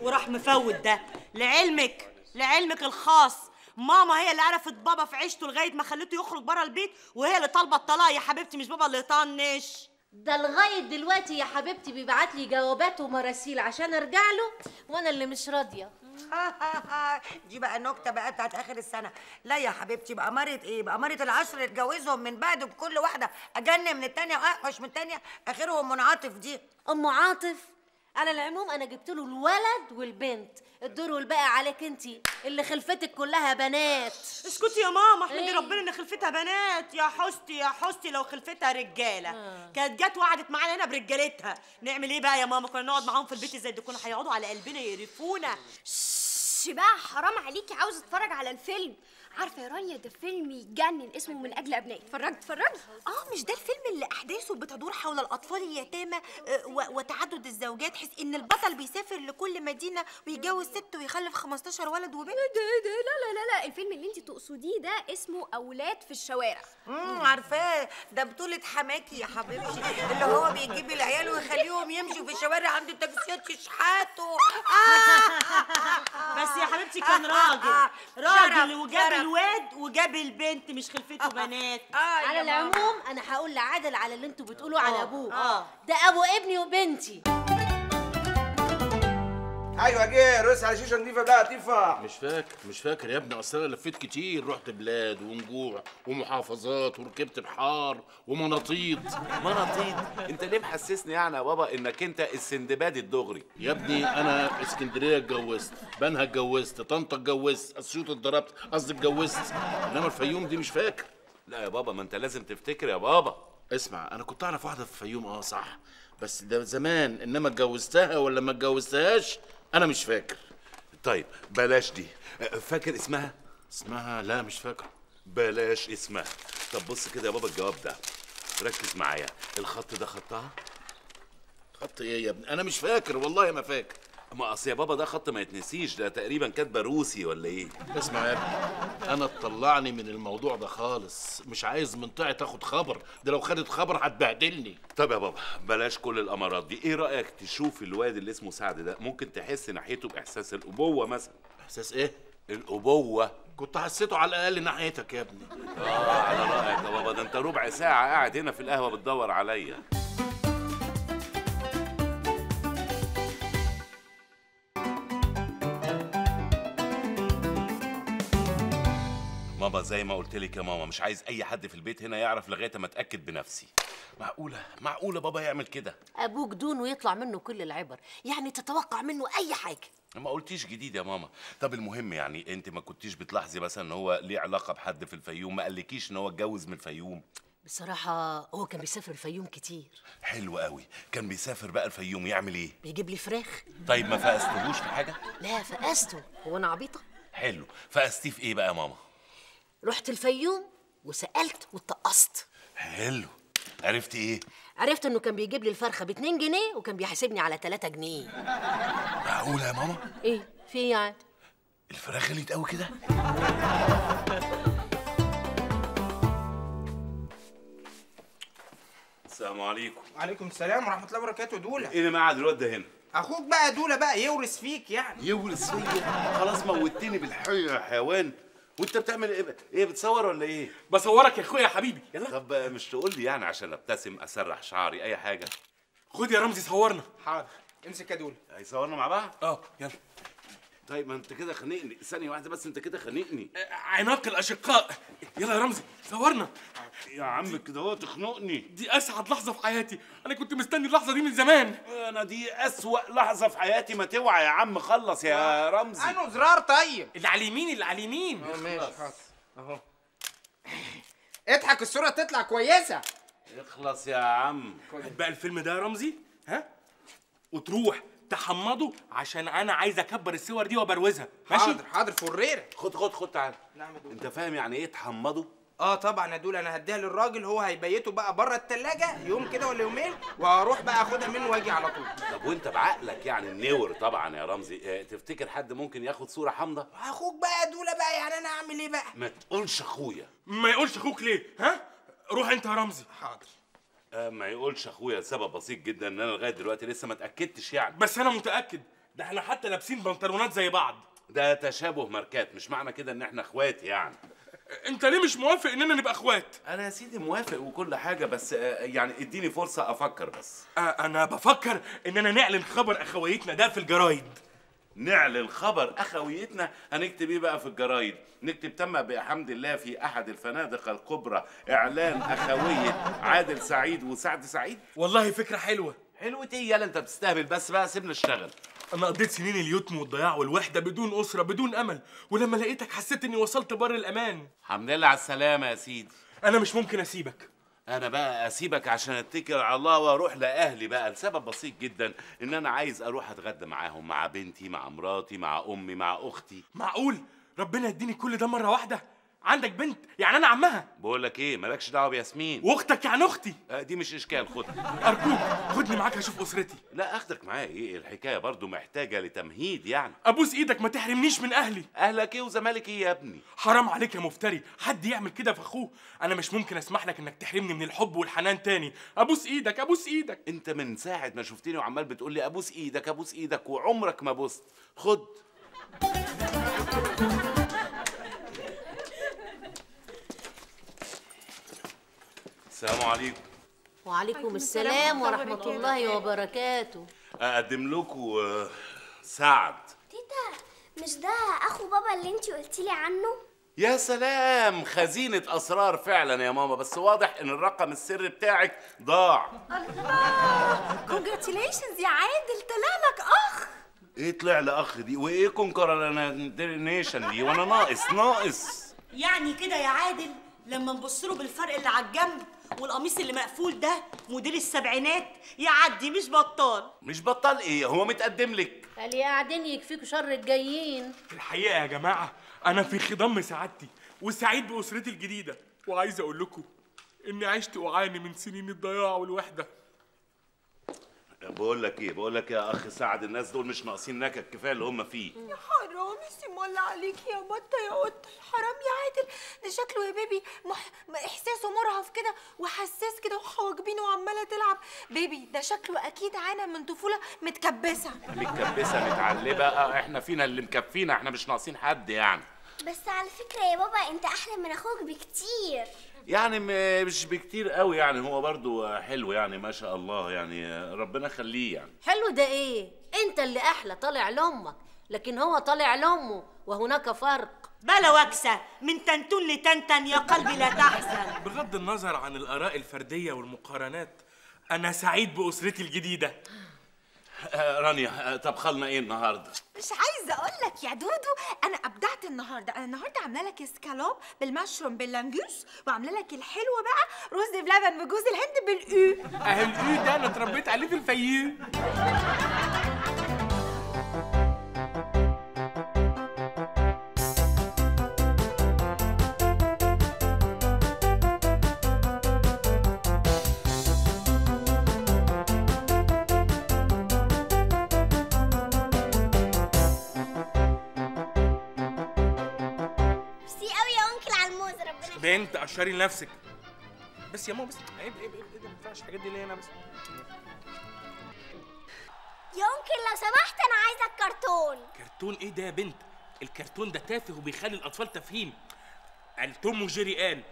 وراح مفوت ده. لعلمك لعلمك الخاص. ماما هي اللي عرفت بابا في عيشته لغاية ما خلته يخرج بره البيت وهي اللي طالبة الطلاق. يا حبيبتي مش بابا اللي يطنش. ده لغاية دلوقتي يا حبيبتي بيبعت لي جوابات ومراسيل عشان أرجع له وأنا اللي مش راضية. (laughs) دي بقى نكته بقى بتاعت آخر السنة. لا يا حبيبتي بقى مرة إيه؟ بقى مرة العشر اتجوزهم من بعد كل واحدة. اجن من التانية وأوحش من التانية آخرهم منعاطف دي. أم عاطف؟ على العموم أنا جبت له الولد والبنت. الدور والباقي عليك أنت. اللي خلفتك كلها بنات. اسكتي يا ماما احمدي إيه؟ ربنا ان خلفتها بنات. يا حستي يا حستي لو خلفتها رجالة. كانت جت وقعدت معانا هنا برجالتها. نعمل إيه بقى يا ماما؟ كنا نقعد معاهم في البيت إزاي؟ دول كانوا هيقعدوا على قلبنا يقرفونا. شش بقى حرام عليكي. عاوزه أتفرج على الفيلم. عارفة يا رانيا ده فيلم يجنن اسمه من أجل أبنائي. اتفرجت؟ اتفرجت؟ آه مش ده الفيلم اللي أحداثه بتدور حول الأطفال اليتامى آه، وتعدد الزوجات تحس إن البطل بيسافر لكل مدينة ويتجوز ست ويخلف 15 ولد وبنت. إيه ده إيه ده لا لا لا لا الفيلم اللي انت تقصديه ده اسمه أولاد في الشوارع. امم عارفاه. ده بطولة حماكي يا حبيبتي اللي هو بيجيب العيال ويخليهم يمشوا في الشوارع عند التاكسيات يشحتوا (laughs) بس يا حبيبتي كان راجل راجل وجاب الواد وجاب البنت مش خلفته بنات. على العموم أنا هقول لعادل على اللي أنتوا بتقولوا على آه، أبوه. آه. ده أبو ابني وبنتي. أيوه جه رقص على شيشة نضيفه بقى لطيفه مش فاكر مش فاكر يا ابني أصل أنا لفيت كتير رحت بلاد ونجوع ومحافظات وركبت بحار ومناطيد. مناطيد؟ أنت ليه محسسني يعني يا بابا إنك أنت السندباد الدغري؟ يا ابني أنا اسكندرية اتجوزت بنها اتجوزت طنطا اتجوزت أسيوط اتضربت قصدي اتجوزت. إنما الفيوم دي مش فاكر. لا يا بابا ما أنت لازم تفتكر يا بابا. اسمع أنا كنت أعرف واحدة في الفيوم آه صح. بس ده زمان إنما اتجوزتها ولا ما اتجوزتهاش؟ أنا مش فاكر. طيب بلاش دي. فاكر اسمها؟ اسمها؟ لا مش فاكر. بلاش اسمها. طب بص كده يا بابا الجواب ده. ركز معايا. الخط ده خطها؟ خط إيه يا ابني؟ أنا مش فاكر والله ما فاكر. ما أصل يا بابا ده خط ما يتنسيش ده تقريبا كاتبة روسي ولا إيه؟ اسمع يا ابني أنا تطلعني من الموضوع ده خالص مش عايز منطقه تاخد خبر ده لو خدت خبر هتبهدلني. طب يا بابا بلاش كل الأمارات دي. إيه رأيك تشوف الواد اللي اسمه سعد ده؟ ممكن تحس ناحيته بإحساس الأبوة مثلا. إحساس إيه؟ الأبوة. كنت حسيته على الأقل ناحيتك يا ابني. آه على رأيك يا بابا ده أنت ربع ساعة قاعد هنا في القهوة بتدور عليا. ماما زي ما قلت لك يا ماما مش عايز أي حد في البيت هنا يعرف لغاية ما أتأكد بنفسي. معقولة؟ معقولة بابا يعمل كده؟ أبوك دون ويطلع منه كل العبر يعني تتوقع منه أي حاجة. ما قلتيش جديد يا ماما. طب المهم يعني أنت ما كنتيش بتلاحظي مثلا إن هو ليه علاقة بحد في الفيوم؟ ما قالكيش إن هو اتجوز من الفيوم؟ بصراحة هو كان بيسافر الفيوم كتير. حلو قوي. كان بيسافر بقى الفيوم يعمل إيه؟ بيجيب لي فراخ. طيب ما فقستهوش في حاجة؟ لا فقسته. هو أنا عبيطة؟ حلو. فقستيه في إيه بقى يا ماما؟ رحت الفيوم وسألت واتقصت حلو. عرفتي إيه؟ عرفت انه كان بيجيب لي الفرخة ب 2 جنيه وكان بيحاسبني على 3 جنيه. معقوله يا ماما؟ إيه في إيه يعني الفراخ غليت قوي كده؟ السلام عليكم. وعليكم السلام ورحمة الله وبركاته دولة. إيه اللي معاد الواد ده هنا. أخوك بقى دولة بقى يورث فيك يعني. يورث فيا؟ خلاص موتني بالحي يا حيوان وانت بتعمل إيه إيه بتصور ولا إيه؟ بصورك يا أخويا يا حبيبي. يلا. طب مش تقول لي يعني عشان أبتسم أسرح شعري أي حاجة؟ خد يا رمزي صورنا. حاضر. امسك يا دوله هيصورنا مع بعض؟ آه يلا. طيب ما انت كده خانقني. ثانية واحدة بس انت كده خانقني. عناق الأشقاء. يلا يا رمزي صورنا. يا عم كده هو تخنقني. دي أسعد لحظة في حياتي. أنا كنت مستني اللحظة دي من زمان. أنا دي أسوأ لحظة في حياتي. ما توعى يا عم خلص يا رمزي. انه زرار طيب. اللي على اليمين اللي على اليمين. آه ماشي حاضر. أهو. اضحك الصورة تطلع كويسة. اخلص يا عم. هات بقى الفيلم ده يا رمزي. ها؟ وتروح. تحمضه عشان أنا عايز اكبر الصور دي وابروزها. ماشي؟ حاضر حاضر فريرة. خد خد خد تعال. نعم انت فاهم يعني إيه تحمضه؟ آه طبعا يا دوله أنا هديها للراجل هو هيبيته بقى بره التلاجة يوم كده ولا يومين وهروح بقى اخدها منه واجي على طول. طب وانت بعقلك يعني النور طبعا يا رمزي. آه تفتكر حد ممكن ياخد صورة حامضة؟ أخوك بقى يا دوله بقى يعني أنا اعمل إيه بقى؟ ما تقولش اخويا. ما يقولش أخوك ليه؟ ها؟ روح انت يا رمزي. حاضر. ما يقولش أخويا لسبب بسيط جدا إن أنا لغاية دلوقتي لسه ما اتاكدتش يعني. بس أنا متأكد ده إحنا حتى لابسين بنطلونات زي بعض. ده تشابه ماركات مش معنى كده إن إحنا أخوات يعني. أنت ليه مش موافق إننا نبقى أخوات؟ أنا يا سيدي موافق وكل حاجة بس آه يعني إديني فرصة أفكر بس. آه أنا بفكر إننا نعلن خبر أخويتنا ده في الجرايد. نعلن خبر أخويتنا. هنكتب إيه بقى في الجرايد؟ نكتب تم بحمد الله في أحد الفنادق الكبرى إعلان أخوية عادل سعيد وسعد سعيد. والله فكرة حلوة. حلوة إيه؟ يالا أنت بتستهبل بس بقى سيبنا اشتغل أنا قضيت سنين اليتم والضياع والوحدة بدون أسرة بدون أمل ولما لقيتك حسيت إني وصلت بر الأمان. الحمد لله على السلامة يا سيدي. أنا مش ممكن أسيبك. أنا بقى أسيبك عشان أتكل على الله وأروح لأهلي بقى لسبب بسيط جدا إن أنا عايز أروح أتغدى معاهم مع بنتي مع مراتي مع أمي مع أختي. معقول؟ ربنا يديني كل ده مرة واحدة؟ عندك بنت يعني أنا عمها. بقول لك إيه مالكش دعوة بياسمين. وأختك يعني أختي. آه، دي مش إشكال خد. أرجوك خدني معاك أشوف أسرتي. لا اخدك معايا إيه؟ الحكاية برضو محتاجة لتمهيد يعني. أبوس إيدك ما تحرمنيش من أهلي. أهلك إيه وزمالك إيه يا ابني؟ حرام عليك يا مفتري. حد يعمل كده في أخوه؟ أنا مش ممكن أسمح لك إنك تحرمني من الحب والحنان تاني. أبوس إيدك أبوس إيدك. أنت من ساعة ما شفتني وعمال بتقول لي أبوس إيدك أبوس إيدك وعمرك ما بوست. خد. السلام عليكم. وعليكم السلام ورحمة الله وبركاته. أقدم لكم آه، سعد. تيتا مش ده أخو بابا اللي انتي قلتيلي عنه؟ يا سلام خزينة أسرار فعلا يا ماما بس واضح إن الرقم السري بتاعك ضاع. الله congratulations يا عادل طلع لك أخ. إيه طلع لي أخ دي؟ وإيه congratulation دي؟ وأنا ناقص ناقص. يعني كده يا عادل لما نبص له بالفرق اللي على الجنب والقميص اللي مقفول ده موديل السبعينات. يعدي مش بطال. مش بطال إيه؟ هو متقدم لك. قال يا قاعدين يكفيكوا شر الجايين. في الحقيقة يا جماعة أنا في خضم سعادتي وسعيد بأسرتي الجديدة. وعايز أقول لكم إني عشت اعاني من سنين الضياع والوحدة. بقول لك إيه؟ بقول لك يا أخ سعد الناس دول مش ناقصين نكد كفاية اللي هم فيه. يا حرام اسم الله عليك يا بطة يا قطه حرام يا عادل. ده شكله يا بيبي مح... احساسه مرهف كده وحساس كده وحواجبينه وعمالة تلعب. بيبي ده شكله أكيد عانى من طفولة متكبسة. متكبسة متعلبة. آه، إحنا فينا اللي مكفينا إحنا مش ناقصين حد يعني. بس على فكرة يا بابا أنت أحلى من أخوك بكتير. يعني مش بكتير قوي يعني هو برضو حلو يعني ما شاء الله يعني ربنا يخليه يعني. حلو ده إيه؟ انت اللي أحلى طالع لامك لكن هو طالع لامه وهناك فرق. بلا وكسة من تنتون لتنتن يا قلبي لا تحزن. بغض النظر عن الآراء الفردية والمقارنات أنا سعيد بأسرتي الجديدة. آه، رانيا آه، طبخ لنا إيه النهارده؟ مش عايزة أقول لك يا دودو أنا أبدعت النهارده. أنا النهارده عاملة لك اسكالوب بالمشروم باللانجوس وعاملة لك الحلوة بقى رز بلبن بجوز الهند بالأو. اهي الايه ده أنا اتربيت عليه في الفيوم ربنا بنت قشري لنفسك. بس يا ماما بس عيب عيب عيب ما ينفعش الحاجات دي ليه أنا بس. انكل لو سمحت أنا عايزه الكرتون كرتون إيه ده يا بنت؟ الكرتون ده تافه وبيخلي الاطفال تافهين قال توم وجيري قال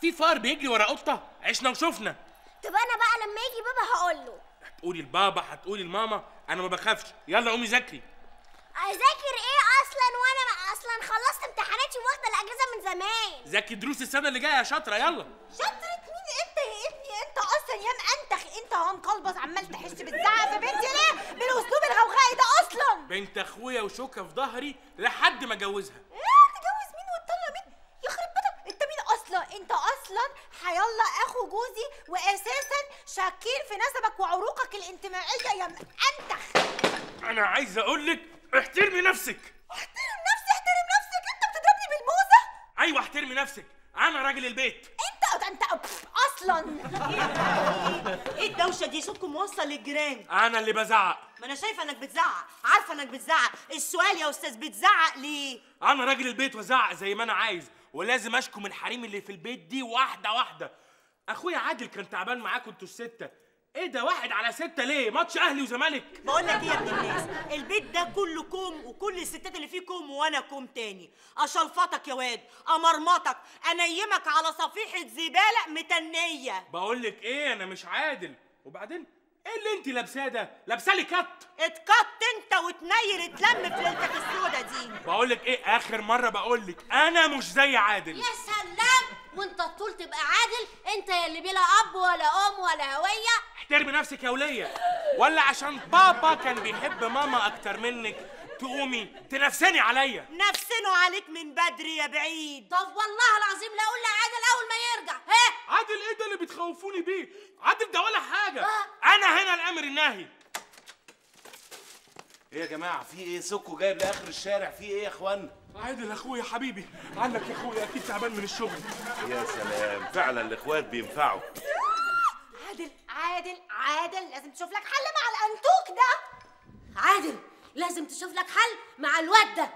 في فار بيجري ورا قطة؟ عشنا وشفنا. طب أنا بقى لما يجي بابا هقول له. هتقولي لبابا هتقولي لماما أنا ما بخافش. يلا قومي ذاكري. اذاكر إيه أصلا وأنا ما- أصلا خلصت امتحاناتي واخدة الأجازة من زمان. ذاكري دروس السنة اللي جاية يا شاطرة يلا. شطرة مين أنت يا ابني؟ أنت أصلا يا مأنتخ أنت هنقلبص عمال تحس بالزعق في بنتي ليه بالأسلوب الغوغائي ده أصلا؟ بنت أخويا وشوكة في ظهري لحد ما اتجوزها إيه تجوز مين وتطلق مين؟ يخرب بيتك أنت مين أصلا؟ أنت أصلا حيالله أخو جوزي واساسا شاكين في نسبك وعروقك الانتمائية يا مأنتخ أنا عايز أقول لك احترمي نفسك. احترم أيوه احترمي نفسك. أنا راجل البيت. أنت أنت أصلا. (laughs) إيه الدوشة دي؟ صوتكم موصل للجيران. أنا اللي بزعق. ما أنا شايفة إنك بتزعق. عارفة إنك بتزعق. السؤال يا أستاذ بتزعق ليه؟ أنا راجل البيت وزعق زي ما أنا عايز. ولازم اشكم الحريم اللي في البيت دي واحدة واحدة. أخويا عادل كان تعبان معاكم أنتوا الستة. إيه ده واحد على ستة ليه؟ ماتش أهلي وزمالك. بقول لك إيه يا ابن الناس؟ البيت ده كله كوم وكل الستات اللي فيه كوم وأنا كوم تاني. أشلفطك يا واد أمرمطك أنيمك على صفيحة زبالة متنية. بقول لك إيه أنا مش عادل. وبعدين إيه اللي انت لابساه ده؟ لابسه لي كت اتكت أنت وتنير اتلم في ليلتك السودا دي. بقول لك إيه؟ آخر مرة بقول لك أنا مش زي عادل. يا سلام! وأنت الطول تبقى عادل. أنت يا اللي بلا أب ولا أم ولا هوية. احترمي نفسك يا ولية. ولا عشان بابا كان بيحب ماما أكتر منك تقومي تنافسني عليا. نفسنوا عليك من بدري يا بعيد. طب والله العظيم لا أقول لعادل أول ما يرجع. ها؟ عادل إيه ده اللي بتخوفوني بيه؟ عادل ده ولا حاجة. أنا هنا الامر الناهي. إيه يا جماعة في إيه؟ سكو جايب لآخر الشارع في إيه يا اخوانا عادل أخويا حبيبي. عنك يا أخويا أكيد تعبان من الشغل. يا سلام فعلا الإخوات بينفعوا. عادل عادل عادل لازم تشوف لك حل مع الانتوك ده. عادل لازم تشوف لك حل مع الواد ده.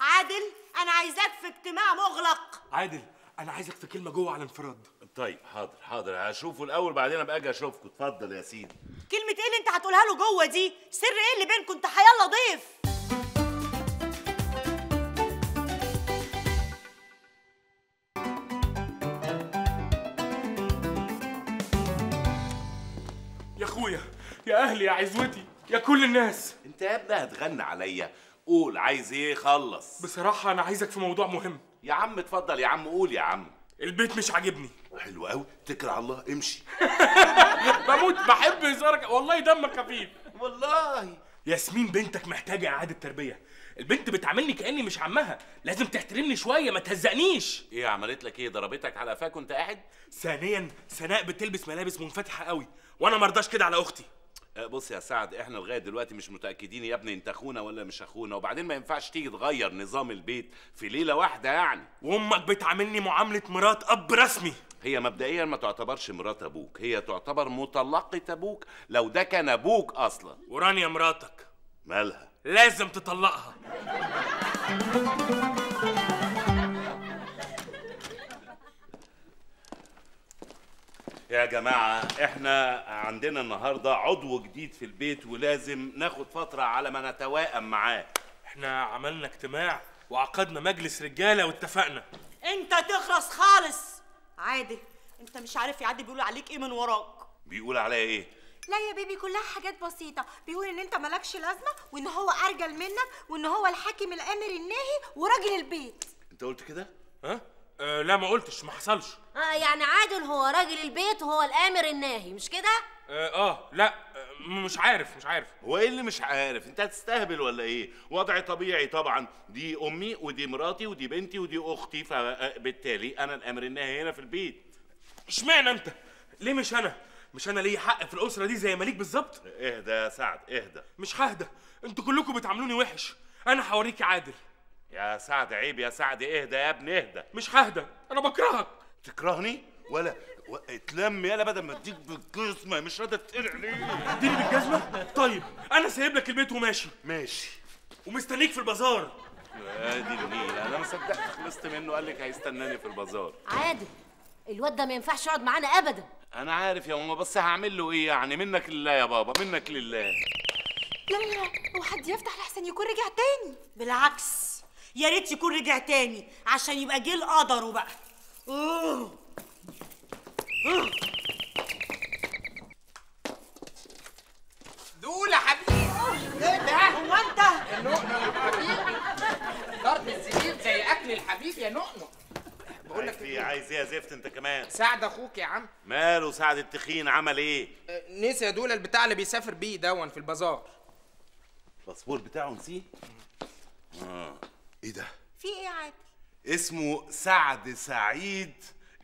عادل أنا عايزاك في اجتماع مغلق. عادل أنا عايزك في كلمة جوه على انفراد. طيب حاضر حاضر. هشوفه الأول بعدين أبقى أجي أشوفكم. اتفضل يا سيدي. كلمة إيه اللي أنت هتقولها له جوه دي؟ سر إيه اللي بينكم؟ انت حيالله ضيف. يا أخويا يا أهلي يا عزوتي يا كل الناس. أنت يا ابني هتغنى عليا. قول عايز إيه؟ خلص. بصراحة أنا عايزك في موضوع مهم. يا عم اتفضل يا عم قول يا عم. البيت مش عاجبني. حلو قوي. على الله امشي. (laughs) بموت بحب هزارك. والله دمك خفيف. والله. ياسمين بنتك محتاجة إعادة تربية. البنت بتعاملني كأني مش عمها. لازم تحترمني شوية ما تهزقنيش. إيه عملت لك إيه؟ ضربتك على قفاك وأنت قاعد؟ ثانيا سناء بتلبس ملابس منفتحة قوي. وأنا مرضاش كده على أختي. بص يا سعد إحنا لغاية دلوقتي مش متأكدين يا ابني انت اخونا ولا مش اخونا وبعدين ما ينفعش تيجي تغير نظام البيت في ليلة واحدة يعني. وامك بتعاملني معاملة مرات اب رسمي. هي مبدئيا ما تعتبرش مرات أبوك هي تعتبر مطلقة أبوك لو ده كان أبوك أصلا. ورانيا مراتك. مالها؟ لازم تطلقها. يا جماعة إحنا عندنا النهاردة عضو جديد في البيت ولازم ناخد فترة على ما نتوائم معاه. إحنا عملنا اجتماع وعقدنا مجلس رجالة واتفقنا. أنت تخرس خالص. عادل أنت مش عارف يا عادل بيقولوا عليك إيه من وراك. بيقول عليا إيه؟ لا يا بيبي كلها حاجات بسيطة. بيقول إن أنت مالكش لازمة وإن هو أرجل منك وإن هو الحاكم الامر الناهي وراجل البيت. أنت قلت كده؟ ها؟ أه لا ما قلتش ما حصلش. آه يعني عادل هو راجل البيت وهو الآمر الناهي مش كده؟ آه, آه لا آه مش عارف مش عارف. هو إيه اللي مش عارف؟ أنت هتستهبل ولا إيه؟ وضعي طبيعي طبعا. دي أمي ودي مراتي ودي بنتي ودي أختي فبالتالي أنا الآمر الناهي هنا في البيت. اشمعنى أنت؟ ليه مش أنا؟ مش أنا ليا حق في الأسرة دي زي مالك بالظبط؟ اهدى يا سعد اهدى. مش ههدى. أنتوا كلكم بتعاملوني وحش. أنا هوريك عادل. يا سعد عيب يا سعد اهدى يا ابني اهدى. مش ههدى أنا بكرهك. تكرهني؟ ولا و... اتلم يالا بدل ما اديك بالجزمه مش راضي تقلع ليه؟ اديني بالجزمة؟ طيب أنا سايب لك البيت وماشي. ماشي. ومستنيك في البازار. يا دي النيل أنا ما صدقت خلصت منه قال لك هيستناني في البازار. عادل الواد ده ما ينفعش يقعد معانا ابدا. أنا عارف يا ماما بس هعمل له إيه يعني؟ منك لله يا بابا منك لله. لا لا لا هو حد يفتح لحسن يكون رجع تاني؟ بالعكس. يا ريت يكون رجع تاني عشان يبقى جه قدره بقى. أوه. أوه. دول يا حبيبي. إيه ده هو انت؟ النقنق يا حبيبي. ضرب الزبيب زي أكل الحبيب يا نقنق بقول لك في عايز إيه يا زفت أنت كمان؟ ساعد أخوك يا عم. ماله سعد التخين؟ عمل إيه؟ نسي يا دول البتاع اللي بيسافر بيه دون في البازار. الباسبور بتاعه نسيه؟ آه. إيه ده؟ في إيه يا عادل؟ اسمه سعد سعيد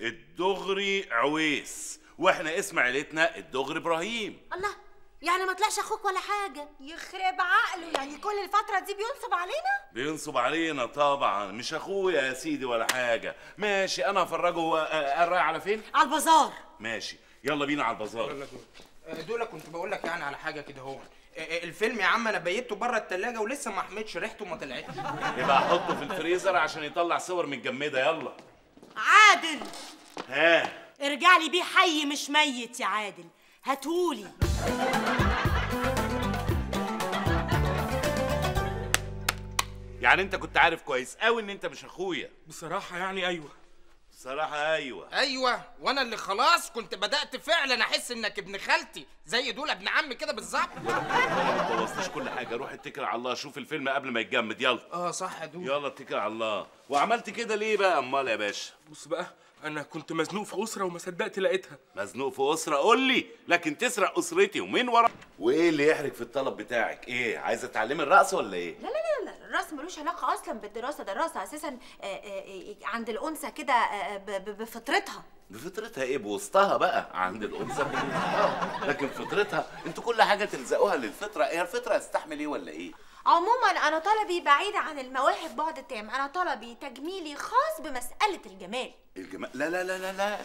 الدغري عويس وإحنا اسم عيلتنا الدغري إبراهيم. الله يعني ما طلعش أخوك ولا حاجة. يخرب عقله يعني كل الفترة دي بينصب علينا؟ بينصب علينا طبعا مش اخويا يا سيدي ولا حاجة. ماشي أنا هفرجه هو قال رايح على فين؟ على البازار. ماشي يلا بينا على البازار. يلا دول. دول كنت بقول لك يعني على حاجة كده هو. آه، الفيلم يا عم أنا بيته بره التلاجة ولسه ما حميتش ريحته ما طلعتش. يبقى احطه في الفريزر عشان يطلع صور متجمدة. يلا. عادل! ها. ارجع لي بيه حي مش ميت يا عادل. هاتهولي. يعني انت كنت عارف كويس قوي ان انت مش اخويا. بصراحة يعني أيوه. بصراحة أيوه. أيوه وأنا اللي خلاص كنت بدأت فعلا أحس إنك ابن خالتي زي دول ابن عمي كده بالظبط. ما تبوظليش كل حاجة. روح اتكل على الله شوف الفيلم قبل ما يتجمد. يلا. آه صح يا دول يلا اتكل على الله. وعملت كده ليه بقى؟ أمال يا باشا. بص بقى أنا كنت مزنوق في أسرة وما صدقت لقيتها. مزنوق في أسرة؟ قول لي. لكن تسرق أسرتي ومين ورا؟ وإيه اللي يحرج في الطلب بتاعك؟ إيه عايزه تعلمي الرقص ولا إيه؟ لا لا لا لا الرقص ملوش علاقة أصلا بالدراسة. ده الرقص أساسا آه، آه، آه، عند الأنثى كده بفطرتها. بفطرتها إيه؟ بوسطها بقى عند الأنثى. بوسطها (laughs) لكن فطرتها أنتوا كل حاجة تلزقوها للفطرة. هي الفطرة هتستحمل إيه ولا إيه؟ عموما أنا طلبي بعيد عن المواهب بعد تام. أنا طلبي تجميلي خاص بمسألة الجمال. الجمال لا لا لا لا لا.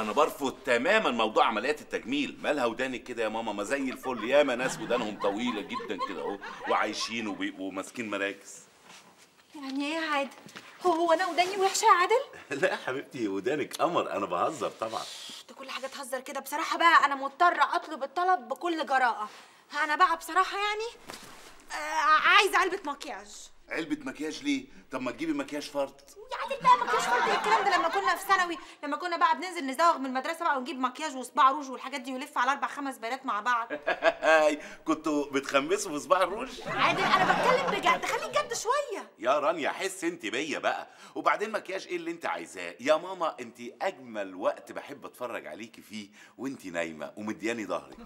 أنا برفض تماما موضوع عمليات التجميل. مالها ودانك كده يا ماما؟ ما زي الفل. ياما ناس ودانهم طويلة جدا كده أهو وعايشين وبيبقوا ماسكين مراكز. يعني إيه يا عادل؟ هو هو أنا وداني وحشة يا عادل؟ (laughs) لا يا حبيبتي ودانك قمر. أنا بهزر طبعا. ده كل حاجة تهزر كده. بصراحة بقى أنا مضطرة أطلب الطلب بكل جراءة. أنا بقى بصراحة يعني آه عايزة علبة مكياج. علبة مكياج ليه؟ طب ما تجيبي مكياج فرد. عادل بقى مكياج إيه الكلام ده. لما كنا في ثانوي لما كنا بقى بننزل نزوغ من المدرسة بقى ونجيب مكياج وصباع روج والحاجات دي ونلف على أربع خمس بنات مع بعض. (laughs) كنتوا بتخمسوا في صباع الروج؟ عادل أنا بتكلم بجد. خليك جد شوية. يا رانيا حس انت بيا بقى. وبعدين مكياج إيه اللي انت عايزاه؟ يا ماما انت أجمل وقت بحب أتفرج عليكي فيه وانت نايمة ومدياني ظهرك.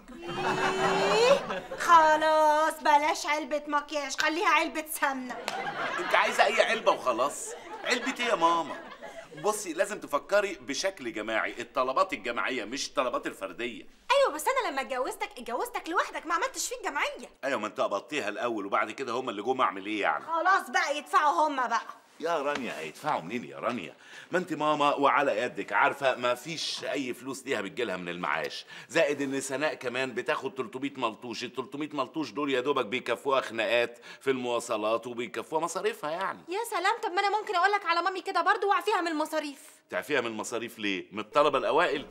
إيه؟ خلاص بلاش علبة مكياج خليها علبة سمنة. انت عايزة أي علبة وخلاص. علبه إيه يا ماما. بصي لازم تفكري بشكل جماعي. الطلبات الجماعية مش الطلبات الفردية. أيوه بس أنا لما اتجوزتك اتجوزتك لوحدك ما عملتش فيك جمعية. أيوه ما أنت قبضتيها الأول وبعد كده هما اللي جم أعمل إيه يعني؟ خلاص بقى يدفعوا هما بقى. يا رانيا هيدفعوا منين يا رانيا؟ ما انت ماما وعلى يدك عارفة ما فيش أي فلوس ليها بتجيلها من المعاش. زائد إن سناء كمان بتاخد 300 ملطوش ال 300 ملطوش دول يا دوبك بيكفوها خناقات في المواصلات وبيكفوها مصاريفها يعني. يا سلام طب ما أنا ممكن أقول لك على مامي كده برضو وأعفيها من المصاريف. تعفيها من المصاريف ليه؟ من الطلبة الأوائل.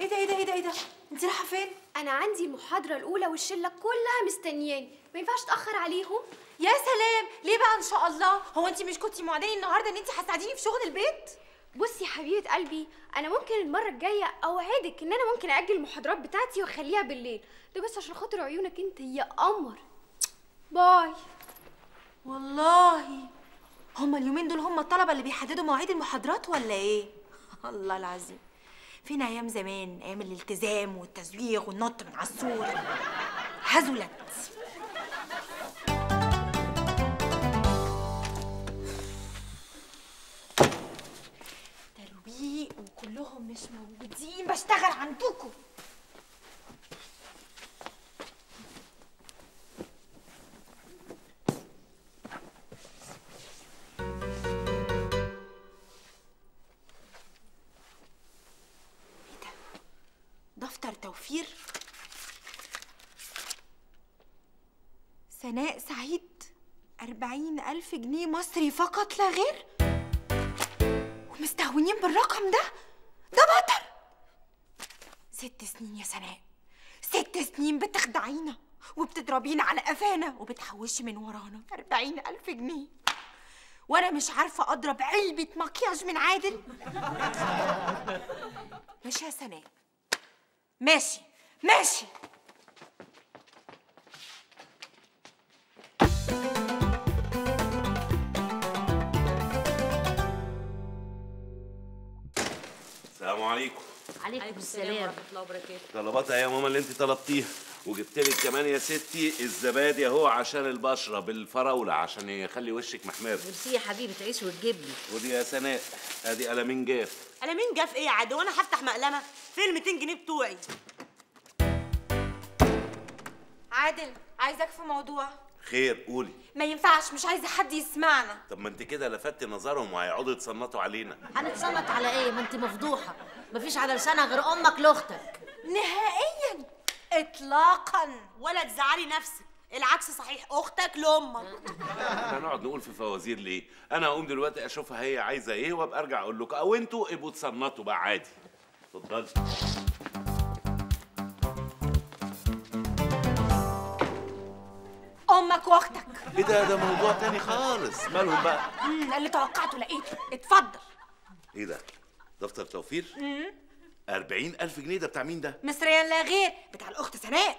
إيه ده إيه ده إيه ده إيه ده؟ انت رايحة فين؟ أنا عندي المحاضرة الأولى والشلة كلها مستنياني. ما ينفعش اتاخر عليهم. يا سلام! ليه بقى إن شاء الله؟ هو انت مش كنتي موعداني النهارده إن انت هتساعديني في شغل البيت؟ بصي يا حبيبة قلبي أنا ممكن المرة الجاية أوعدك إن أنا ممكن أجل المحاضرات بتاعتي وأخليها بالليل. ده بس عشان خاطر عيونك أنت يا قمر. باي. والله. هما اليومين دول هما الطلبة اللي بيحددوا مواعيد المحاضرات ولا إيه؟ (laughs) الله العظيم. فين أيام زمان؟ أيام الالتزام والتزويغ والنط من على السور هزلت. ترويق وكلهم مش موجودين. بشتغل عندكم. دفتر توفير. سناء سعيد أربعين ألف جنيه مصري فقط لا غير. ومستهونين بالرقم ده؟ ده بطل! ست سنين يا سناء ست سنين بتخدعينا وبتضربينا على قفانا وبتحوشي من ورانا. أربعين ألف جنيه. وأنا مش عارفة أضرب علبة مكياج من عادل. ماشي يا سناء ماشي ماشي. السلام عليكم. عليكم السلام ورحمة الله وبركاته. طلباتها يا ماما اللي انت طلبتيها. وجبت لك كمان يا ستي الزبادي اهو عشان البشرة بالفراولة عشان يخلي وشك محمر. ميرسي يا حبيبي تعيش وتجيب لي ودي يا سناء ادي قلمين جاف أنا مين جاف إيه يا عادل وأنا هفتح مقلمة فين ال 200 جنيه بتوعي. عادل عايزك في موضوع. خير قولي. ما ينفعش مش عايزة حد يسمعنا. طب ما أنت كده لفتت نظرهم وهيقعدوا يتصنطوا علينا. هنتصنت على إيه؟ ما أنت مفضوحة. مفيش على لسانها غير أمك لأختك. نهائيا اطلاقا. ولا تزعلي نفسك. العكس صحيح. أختك لأمك. إحنا هنقعد نقول في فوازير ليه؟ أنا هقوم دلوقتي اشوفها هي عايزة إيه وأبقى أرجع أقول لكم. أو أنتوا ابقوا تصنطوا بقى عادي. اتفضلي. أمك وأختك. إيه ده؟ ده موضوع تاني خالص. مالهم بقى؟ مم، اللي توقعته لقيته. اتفضل. إيه ده؟ دفتر توفير؟ مم، أربعين ألف جنيه. ده بتاع مين ده؟ مصريا لا غير بتاع الأخت سناء.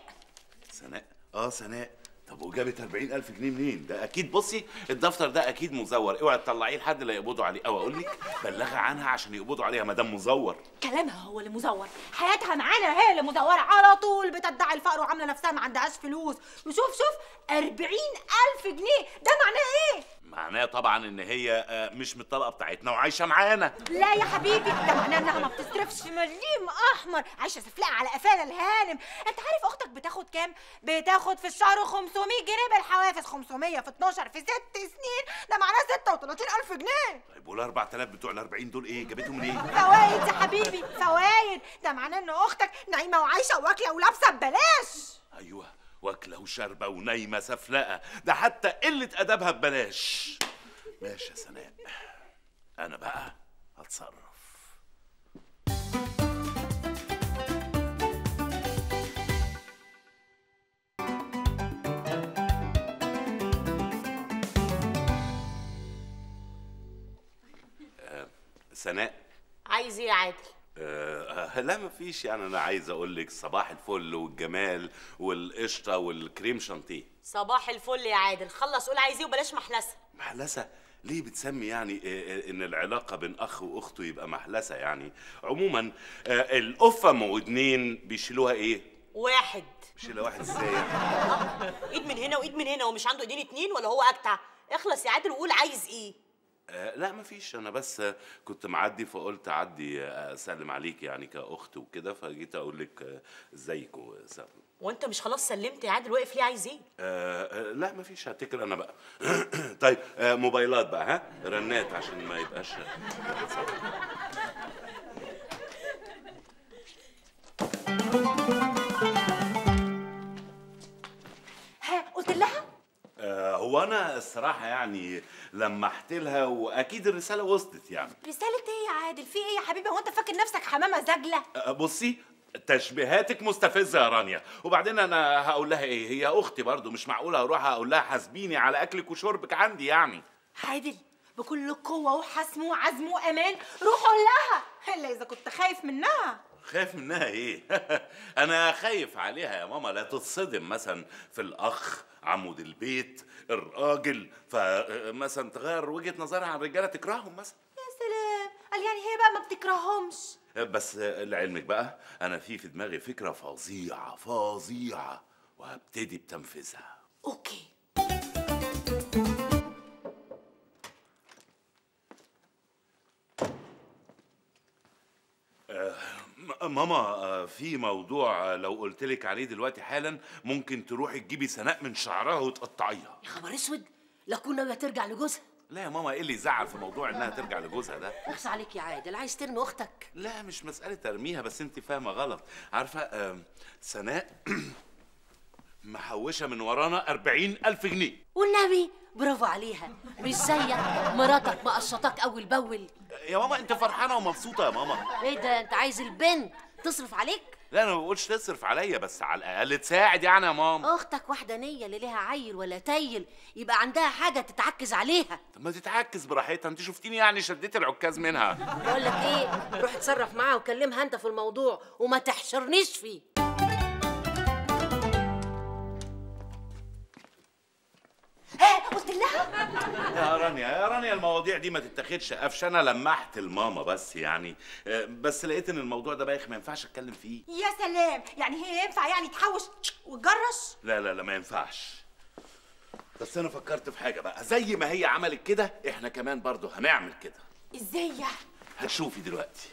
سناء. آه سناء. طب وجابت 40 ألف جنيه منين؟ ده أكيد بصي الدفتر ده أكيد مزور، اوعي تطلعيه لحد لا يقبضوا عليه، أو أقول لك بلغي عنها عشان يقبضوا عليها ما دام مزور. كلامها هو اللي مزور. حياتها معانا هي اللي مزورة. على طول بتدعي الفقر وعاملة نفسها ما عندهاش فلوس. وشوف شوف أربعين ألف جنيه. ده معناه إيه؟ معناه طبعا إن هي آه، مش من الطبقة بتاعتنا وعايشة معانا. لا يا حبيبي ده معناه إنها ما بتصرفش مليم أحمر. عايشة سفلقة على قفانا الهانم. أنت عارف أختك بتاخد كام؟ بتاخد في الشهر 500 جنيه بالحوافز 500 في 12 في 6 سنين ده معناه 36000 جنيه طيب وال 4000 بتوع ال 40 دول إيه؟ جابتهم ليه؟ فوايد يا حبيبي فوايد ده معناه إن أختك نايمة وعايشة واكله ولابسة ببلاش أيوه واكلة وشاربة ونايمة سفلقة، ده حتى قلة أدبها ببلاش. ماشي يا سناء. أنا بقى هتصرف. سناء. عايز إيه يا عادل؟ آه لا مفيش. يعني أنا عايز أقول لك صباح الفل والجمال والقشطة والكريم شانتيه. صباح الفل يا عادل. خلص قول عايز إيه وبلاش محلسة. محلسة؟ ليه بتسمي يعني آه، آه، إن العلاقة بين أخ واخته يبقى محلسة يعني؟ عموما آه، القفة ام ودنين بيشيلوها إيه؟ واحد. بيشيلها واحد إزاي يعني؟ (laughs) إيد من هنا وإيد من هنا ومش عنده إيدين اتنين ولا هو اجدع اخلص يا عادل وقول عايز إيه. آه، لا مفيش. أنا بس كنت معدي فقلت أعدي آه، أسلم عليك يعني كأخت وكده. فجيت أقول لك آه، إزيك وسلام وأنت مش خلاص سلمت يا عادل؟ واقف ليه عايز إيه؟ آه لا مفيش. هتكر أنا بقى. (coughs) طيب آه موبايلات بقى ها؟ رنات عشان ما يبقاش (laughs) هو أنا الصراحة يعني لمحت لها وأكيد الرسالة وصلت يعني. رسالة إيه يا عادل؟ في إيه يا حبيبي؟ هو أنت فاكر نفسك حمامة زجلة؟ آه بصي تشبيهاتك مستفزة يا رانيا. وبعدين أنا هقول لها إيه؟ هي أختي برضو مش معقولة أروح أقول لها حاسبيني على أكلك وشربك عندي يعني. عادل بكل قوة وحسم وعزم وأمان روح قول لها. (laughs) إلا إذا كنت خايف منها. خايف منها إيه؟ (laughs) أنا خايف عليها يا ماما لا تتصدم مثلا في الأخ عمود البيت الراجل فمثلا تغير وجهة نظرها عن الرجالة تكرههم مثلا. يا سلام! قال يعني هي بقى ما بتكرههمش. بس لعلمك بقى أنا في في دماغي فكرة فظيعة فظيعة وهبتدي بتنفيذها. أوكي. ماما آه، في موضوع آه، لو قلت لك عليه دلوقتي حالا ممكن تروحي تجيبي سناء من شعرها وتقطعيها. يا خبر أسود! لا تكون ناوية ترجع لجوزها. لا يا ماما إيه اللي يزعل في موضوع إنها ترجع لجوزها ده؟ اخس عليك يا عادل عايز ترمي أختك. لا مش مسألة ترميها بس أنت فاهمة غلط. عارفة آم، سناء (clears throat) محوشة من ورانا أربعين ألف جنيه. والنبي! برافو عليها. مش زيك. مراتك مقشطاك أول بأول. يا ماما أنت فرحانة ومبسوطة يا ماما. إيه ده؟ أنت عايز البنت تصرف عليك؟ لا أنا ما بقولش تصرف عليا بس على الأقل تساعد يعني يا ماما. أختك وحدانيه اللي ليها عيل ولا تايل يبقى عندها حاجة تتعكز عليها. طب ما تتعكز براحتها. أنت شفتيني يعني شديت العكاز منها. بقول لك إيه؟ روح اتصرف معاها وكلمها أنت في الموضوع وما تحشرنيش فيه. قلت لها. يا رانيا يا رانيا المواضيع دي ما تتاخدش قفش أنا لمحت الماما بس يعني. آه، بس لقيت إن الموضوع ده بايخ ما ينفعش أتكلم فيه. يا سلام. يعني هي ينفع يعني تحوش وتجرش؟ لا لا لا ما ينفعش. بس أنا فكرت في حاجة بقى. زي ما هي عملت كده إحنا كمان برضو هنعمل كده. إزاي يعني؟ هتشوفي دلوقتي.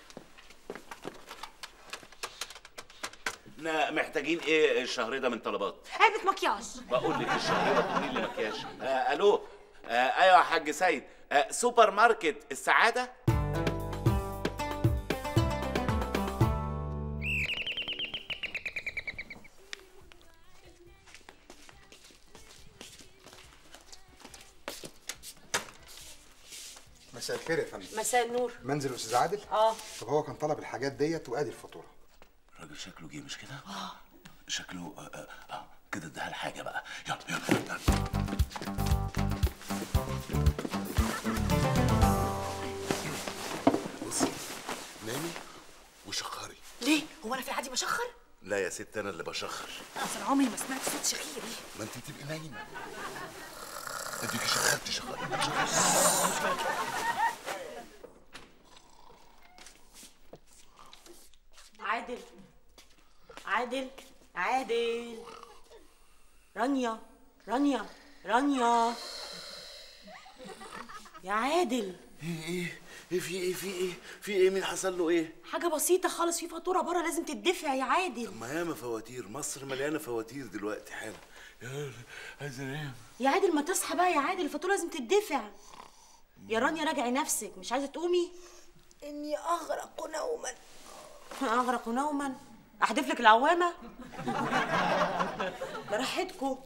إحنا محتاجين إيه الشهر ده من طلبات؟ علبة مكياج. بقول لك الشهر ده تقولي لي مكياج. آه ألو؟ آه أيوه يا حاج سيد. آه سوبر ماركت السعادة؟ مساء الخير يا فندم. مساء النور. منزل الاستاذ عادل؟ آه. طب هو كان طلب الحاجات ديت وادي الفاتوره الراجل شكله جه مش كده؟ آه. شكله آه آه آه كده اديها الحاجة بقى. يلا يلا يلا. بصي نامي وشخري. ليه؟ هو أنا في العادي بشخر؟ لا يا ست أنا اللي بشخر. أصل عمري ما سمعت صوت شخير. ما أنت بتبقي نايمة. أديكي شخرتي شخري. عادل. عادل عادل. رانيا رانيا رانيا. يا عادل. إيه؟ إيه في إيه في إيه؟ في إيه؟ مين حصل له إيه؟ حاجة بسيطة خالص في فاتورة بره لازم تدفع يا عادل. ما ياما فواتير مصر مليانة فواتير دلوقتي حالا يا عايز انام يا عادل ما تصحى بقى يا عادل الفاتورة لازم تدفع. يا رانيا راجعي نفسك مش عايزة تقومي؟ إني أغرق نوما. أغرق نوما. أحدف لك العوامة؟ براحتكو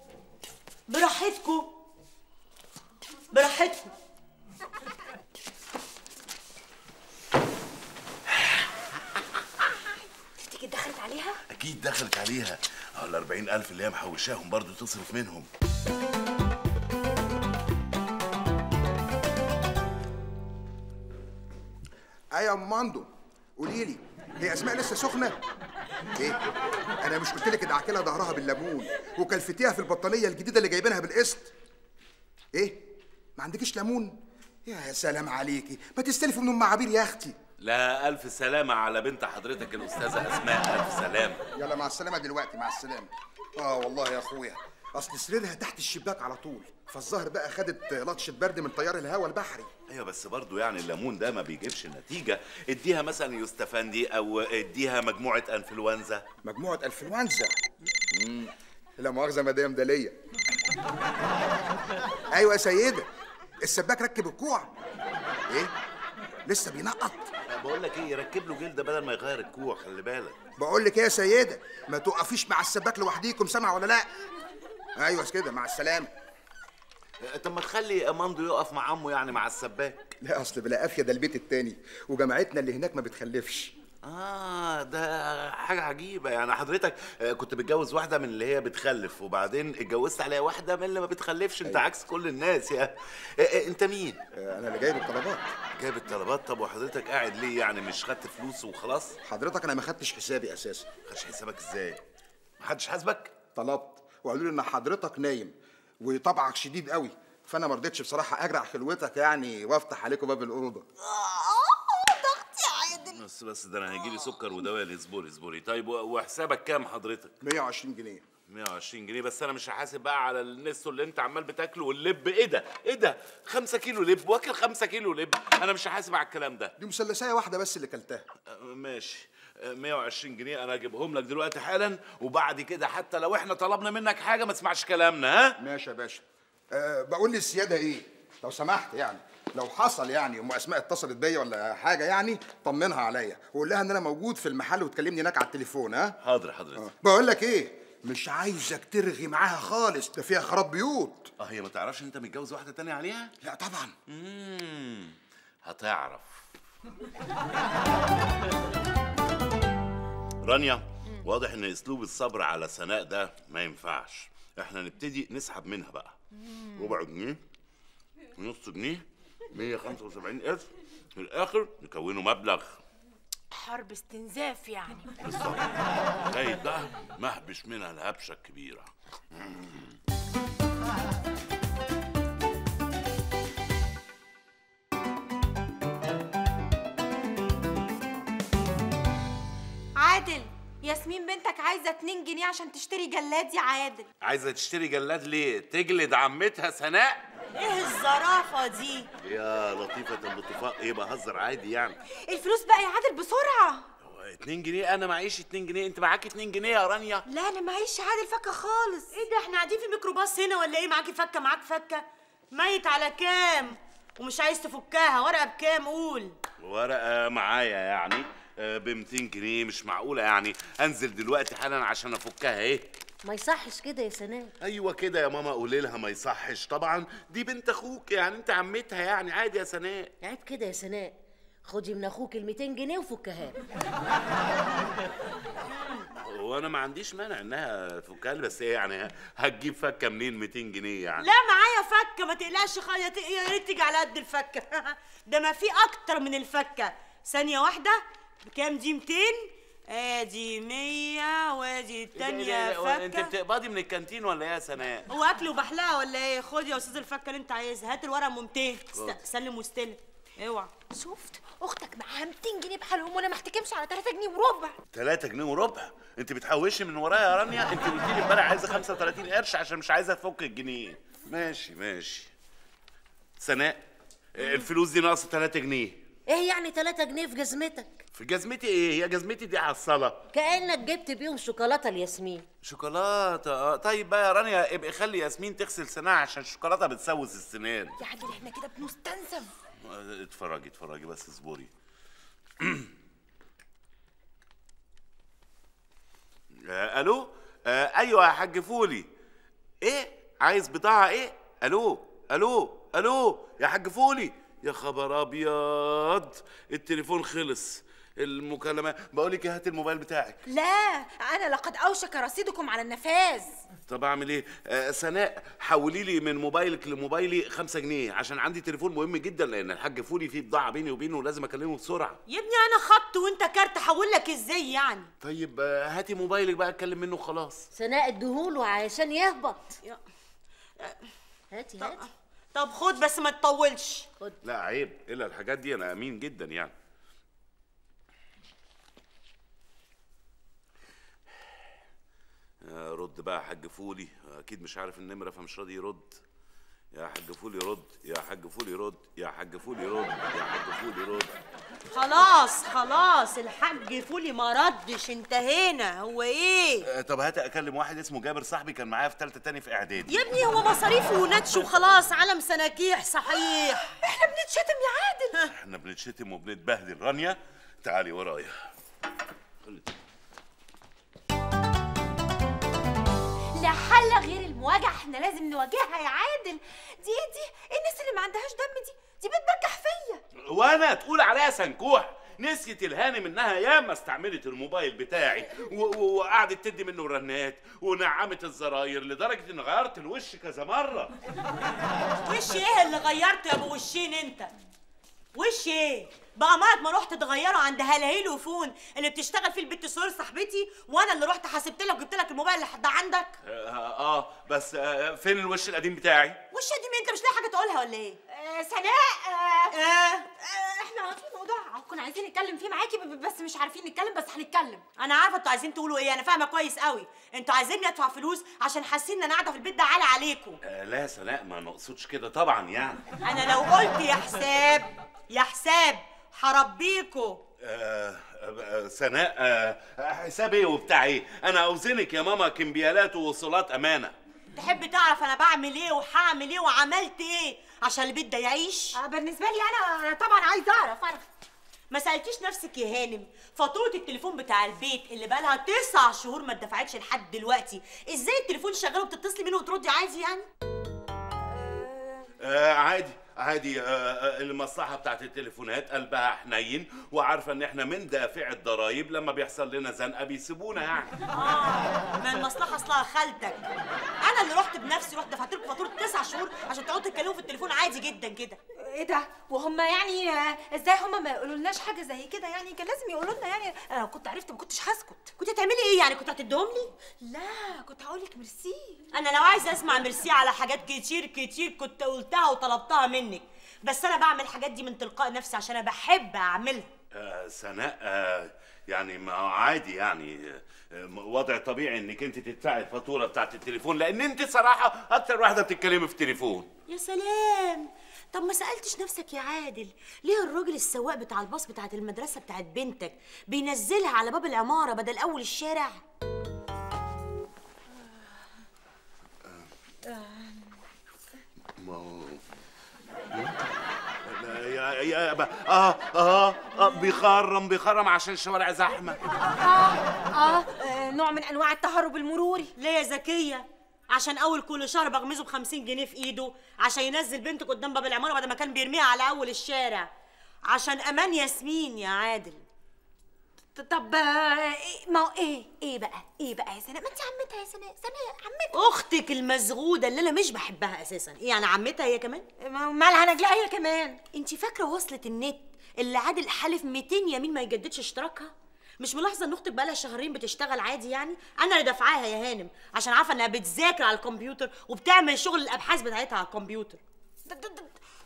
براحتكو براحتكو تفتكر دخلت عليها؟ أكيد دخلت عليها. آه ال 40000 اللي هي محوشاهم برضو تصرف منهم. أيوه يا ام ماندو قولي لي هي أسماء لسه سخنة؟ إيه؟ أنا مش قلت لك ادعكي لها ظهرها بالليمون وكلفتيها في البطانية الجديدة اللي جايبينها بالقسط. إيه؟ ما عندكيش ليمون؟ يا سلام عليكي ما تستلفي من ام عبير يا أختي. لا ألف سلامة على بنت حضرتك الأستاذة أسماء ألف سلامة. يلا مع السلامة دلوقتي مع السلامة. آه والله يا أخويا. اصل سريرها تحت الشباك على طول فالظهر بقى خدت لطشه برد من تيار الهواء البحري. أيوه بس برضو يعني الليمون ده ما بيجيبش نتيجة. اديها مثلا يوستفندي أو اديها مجموعة أنفلونزا. مجموعة أنفلونزا؟ مم. لا مؤاخذة مدام ده ليا. أيوه يا سيدة السباك ركب الكوع. إيه؟ لسه بينقط. بقول لك إيه يركب له جلدة بدل ما يغير الكوع خلي بالك. بقول لك إيه يا سيدة ما توقفيش مع السباك لوحديكم سامع ولا لا؟ أيوه كده مع السلامة. طب ما تخلي ماندو يقف مع عمه يعني مع السباك. لا أصل بلا قافيه ده البيت التاني وجماعتنا اللي هناك ما بتخلفش. آه ده حاجة عجيبة يعني. حضرتك آه، كنت متجوز واحدة من اللي هي بتخلف وبعدين اتجوزت عليها واحدة من اللي ما بتخلفش. انت عكس كل الناس يا. آه، آه، انت مين؟ أنا اللي جايب الطلبات. جايب الطلبات؟ طب وحضرتك قاعد ليه يعني؟ مش خدت فلوس وخلاص؟ حضرتك أنا ما خدتش حسابي أساسا. خدش حسابك إزاي؟ محدش حاسبك؟ طلبت. وقالوا لي إن حضرتك نايم وطبعك شديد قوي. فأنا ما رضيتش بصراحة أجرع خلوتك يعني وأفتح عليكم باب الأوضة. بس بس ده أنا هيجي لي سكر ودواء اصبري اصبري. طيب وحسابك كام حضرتك؟ 120 جنيه. 120 جنيه. بس أنا مش هحاسب بقى على النستو اللي أنت عمال بتاكله واللب. إيه ده؟ إيه ده؟ 5 كيلو لب. واكل 5 كيلو لب. أنا مش هحاسب على الكلام ده. دي مثلثاية واحدة بس اللي كلتها. ماشي. آه، 120 جنيه أنا اجيبهم لك دلوقتي حالا وبعد كده حتى لو إحنا طلبنا منك حاجة ما تسمعش كلامنا ها؟ ماشي يا باشا. أه بقول للسيادة إيه؟ لو سمحت يعني. لو حصل يعني أم أسماء اتصلت بيا ولا حاجة يعني طمنها عليا. وقول لها إن أنا موجود في المحل وتكلمني هناك على التليفون ها؟ حاضر حضرتك بقول لك إيه؟ مش عايزك ترغي معاها خالص. ده فيها خراب بيوت. آه هي ما تعرفش أنت متجوز واحدة تانية عليها؟ لا طبعا. امم هتعرف. (laughs) رانيا واضح إن أسلوب الصبر على سناء ده ما ينفعش. إحنا نبتدي نسحب منها بقى. ربع جنيه نص جنيه 175 قرش. في الآخر نكونه مبلغ. حرب استنزاف يعني. بالظبط. لغايه بقى ما اهبش منها الهبشة الكبيرة. ياسمين بنتك عايزة 2 جنيه عشان تشتري جلاد يا عادل. عايزة تشتري جلاد ليه؟ تجلد عمتها سناء إيه الزرافة دي؟ يا لطيفة اللطفاء إيه بهزر؟ عادي يعني. الفلوس بقى يا عادل بسرعة. 2 جنيه؟ أنا معيش 2 جنيه. انت معاكي 2 جنيه يا رانيا؟ لا أنا معيش عادل فكة خالص. إيه ده؟ إحنا قاعدين في ميكروباص هنا ولا إيه؟ معاكي فكة؟ معاك فكة. ميت على كام؟ ومش عايز تفكها. ورقة بكام؟ قول. ورقة معايا يعني. ب 200 جنيه مش معقولة يعني. انزل دلوقتي حالا عشان أفكها إيه؟ ما يصحش كده يا سناء أيوه كده يا ماما قولي لها ما يصحش. طبعا دي بنت أخوك يعني أنت عمتها يعني عادي يا سناء عيب كده يا سناء خدي من أخوك ال 200 جنيه وفكها. وأنا ما عنديش مانع إنها تفكها لي بس إيه يعني هتجيب فكة منين 200 جنيه يعني؟ لا معايا فكة ما تقلقش يا ريت تيجي على قد الفكة. (laughs) ده ما في أكتر من الفكة. ثانية واحدة. بكام دي 200 آدي 100 وادي التانية أنت فكه بتقبضي من الكانتين ولا إيه يا سناء؟ هو أكل وبحلقه ولا إيه؟ خد يا أستاذ الفكة اللي أنت عايزها. هات الورقة ام 200 خد. س- سلم واستلم اوعى. شفت؟ أختك معاها 200 جنيه بحالهم وأنا ما أحتكمش على 3 جنيه وربع. 3 جنيه وربع؟ أنت بتحوشي من ورايا يا رانيا؟ أنت قلت لي امبارح عايزة 35 قرش عشان مش عايزة تفك الجنيه. ماشي ماشي. سناء الفلوس دي ناقصة 3 جنيه. إيه يعني 3 جنيه في جزمتك؟ في جزمتي إيه؟ هي جزمتي دي على الصلاة. كأنك جبت بيهم شوكولاتة لياسمين شوكولاتة؟ آه طيب بقى يا رانيا ابقي خلي ياسمين تغسل سنانها عشان الشوكولاتة بتسوس السنان. يا عادل إحنا كده بنستنزف. آه، اتفرجي اتفرجي بس اصبري. (clears throat) آه، ألو؟ آه، أيوه يا حاج فولي. إيه؟ عايز بضاعه إيه؟ ألو؟ ألو؟ ألو؟ يا حاج فولي. يا خبر أبيض. التليفون خلص. المكالمات بقول لك هات الموبايل بتاعك. لا أنا لقد أوشك رصيدكم على النفاذ. طب أعمل إيه؟ آه سناء حولي لي من موبايلك لموبايلي خمسة جنيه عشان عندي تليفون مهم جدا لأن الحاج فولي فيه بضاعة بيني وبينه ولازم أكلمه بسرعة. يا ابني أنا خط وأنت كارت حول لك إزاي يعني. طيب آه، هاتي موبايلك بقى اتكلم منه خلاص سناء اديهوله عشان يهبط. يا- هاتي هاتي. طب خد بس ما تطولش. لا عيب إلا الحاجات دي أنا أمين جدا يعني. آه، رد بقى يا حاج فولي. أكيد مش عارف النمرة فمش راضي يرد. يا حاج فولي رد يا حاج فولي رد يا حاج فولي رد يا حاج فولي رد. خلاص خلاص الحاج فولي ما ردش انتهينا. هو إيه؟ آه، طب هات أكلم واحد اسمه جابر صاحبي كان معايا في ثالثه تاني في إعدادي. يا ابني هو مصاريف ونتش وخلاص علم سناكيح صحيح. إحنا بنتشتم يا عادل. إحنا بنتشتم وبنتبهدل. رانيا تعالي ورايا. لا حل غير المواجهة. إحنا لازم نواجهها يا عادل. دي إيه دي؟ إيه الناس اللي ما عندهاش دم دي؟ دي بتبجح فيا وأنا تقول عليها سنكوح. نسيت الهانم انها ياما استعملت الموبايل بتاعي وقعدت تدي منه رنات ونعمت الزراير لدرجة إن غيرت الوش كذا مرة. وش إيه اللي غيرته يا ابو وشين انت؟ وش إيه؟ بقى مرات ما رحت تغيره عند هلاهيل وفون اللي بتشتغل فيه البت سور صاحبتي وأنا اللي رحت حاسبت لك وجبت لك الموبايل اللي عندك. آه, آه بس آه فين الوش القديم بتاعي؟ وش دي مين أنت مش لاقي حاجة تقولها ولا إيه؟ آه سناء آه آه. آه إحنا في موضوع. كنا عايزين نتكلم فيه معاكي بس مش عارفين نتكلم بس هنتكلم. أنا عارفة أنتوا عايزين تقولوا إيه أنا فاهمة كويس قوي. أنتوا عايزيني أدفع فلوس عشان حاسين إن أنا قاعدة في البيت ده عالي عليكم. آه لا يا سناء ما نقصدش كده طبعا يعني. أنا لو قلت يا حساب يا حساب هربيكوا. آه سناء آه حساب إيه وبتاع إيه؟ أنا أوزنك يا ماما كمبيالات ووصولات أمانة. تحب تعرف أنا بعمل إيه وهعمل إيه وعملت إيه؟ عشان البيت ده يعيش؟ آه بالنسبة لي أنا آه، طبعا عايزه أعرف أنا ما سالتيش نفسك يا هانم فاتورة التليفون بتاع البيت اللي بقالها تسع شهور ما اتدفعتش لحد دلوقتي إزاي التليفون شغال وبتتصلي منه وتردي عادي يعني؟ آه عادي. آه، آه، المصلحة بتاعت التليفونات قلبها حنين وعارفة إن إحنا من دافع الضرايب لما بيحصل لنا زنقة بيسيبونا يعني. ما المصلحة أصلها خالتك. أنا اللي رحت بنفسي رحت دفعت لكم فاتورة تسع شهور عشان تقعدوا تتكلموا في التليفون عادي جدا كده. إيه ده؟ وهم يعني آه، إزاي هم ما يقولولناش حاجة زي كده يعني؟ كان لازم يقولوا لنا يعني أنا لو كنت عرفت ما كنتش هسكت. كنت هتعملي إيه يعني؟ كنت هتديهم لي؟ لا كنت هقول لك ميرسي. أنا لو عايزة أسمع ميرسي على حاجات كتير كتير كنت قلتها وطلبتها منك. بس أنا بعمل الحاجات دي من تلقاء نفسي عشان أنا بحب أعملها. آه، سناء آه، يعني ما عادي يعني. آه، وضع طبيعي إنك أنت تدفعي الفاتورة بتاعت التليفون لأن أنت صراحة أكتر واحدة بتتكلمي في التليفون. يا سلام! طب ما سألتش نفسك يا عادل ليه الراجل السواق بتاع الباص بتاعت المدرسة بتاعت بنتك بينزلها على باب العمارة بدل أول الشارع؟ ما هو يا يا ب- آه آه آه بيخرم بيخرم عشان الشوارع زحمه آه آه، نوع من انواع التهرب المروري ليه يا زكية؟ عشان أول كل شهر بغمزه ب 50 جنيه في إيده عشان ينزل بنتك قدام باب العمارة بعد ما كان بيرميها على أول الشارع عشان أمان ياسمين يا عادل طب آه، إيه- ما هو إيه؟ إيه بقى؟ إيه بقى يا سناء ما أنت عمتها يا سناء سناء عمتها. أختك المزغودة اللي أنا مش بحبها أساسا. إيه يعني عمتها هي كمان؟ مالها نجلاء هي كمان. أنت فاكرة وصلة النت اللي عادل حالف 200 يمين ما يجددش اشتراكها؟ مش ملاحظة إن أختك بقالها شهرين بتشتغل عادي يعني؟ أنا اللي دافعاها يا هانم عشان عارفة إنها بتذاكر على الكمبيوتر وبتعمل شغل الأبحاث بتاعتها على الكمبيوتر.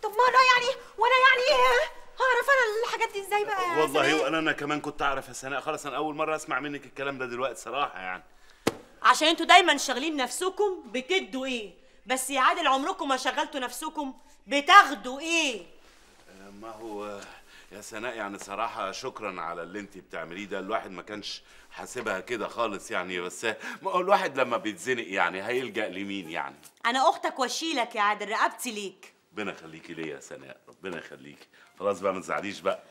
طب ما أنا يعني وأنا يعني آه، هعرف أنا الحاجات دي إزاي بقى يا والله؟ وأنا أنا كمان كنت أعرف يا سناء خلاص أنا أول مرة أسمع منك الكلام ده دلوقتي صراحة يعني. عشان أنتوا دايما شاغلين نفسكم بتدوا إيه؟ بس يا عادل عمركم ما شغلتوا نفسكم بتاخدوا إيه؟ آه، ما هو يا سناء يعني صراحة شكرا على اللي انت بتعمليه ده. الواحد ما كانش حاسبها كده خالص يعني بس ما هو الواحد لما بيتزنق يعني هيلجأ لمين يعني؟ أنا أختك وأشيلك يا عادل رقبتي ليك. ربنا يخليكي ليا يا سناء ربنا يخليكي. خلاص بقى ما تزعليش بقى.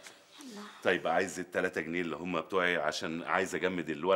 طيب عايز التلاتة جنيه اللي هم بتوعي عشان عايز أجمد الورق.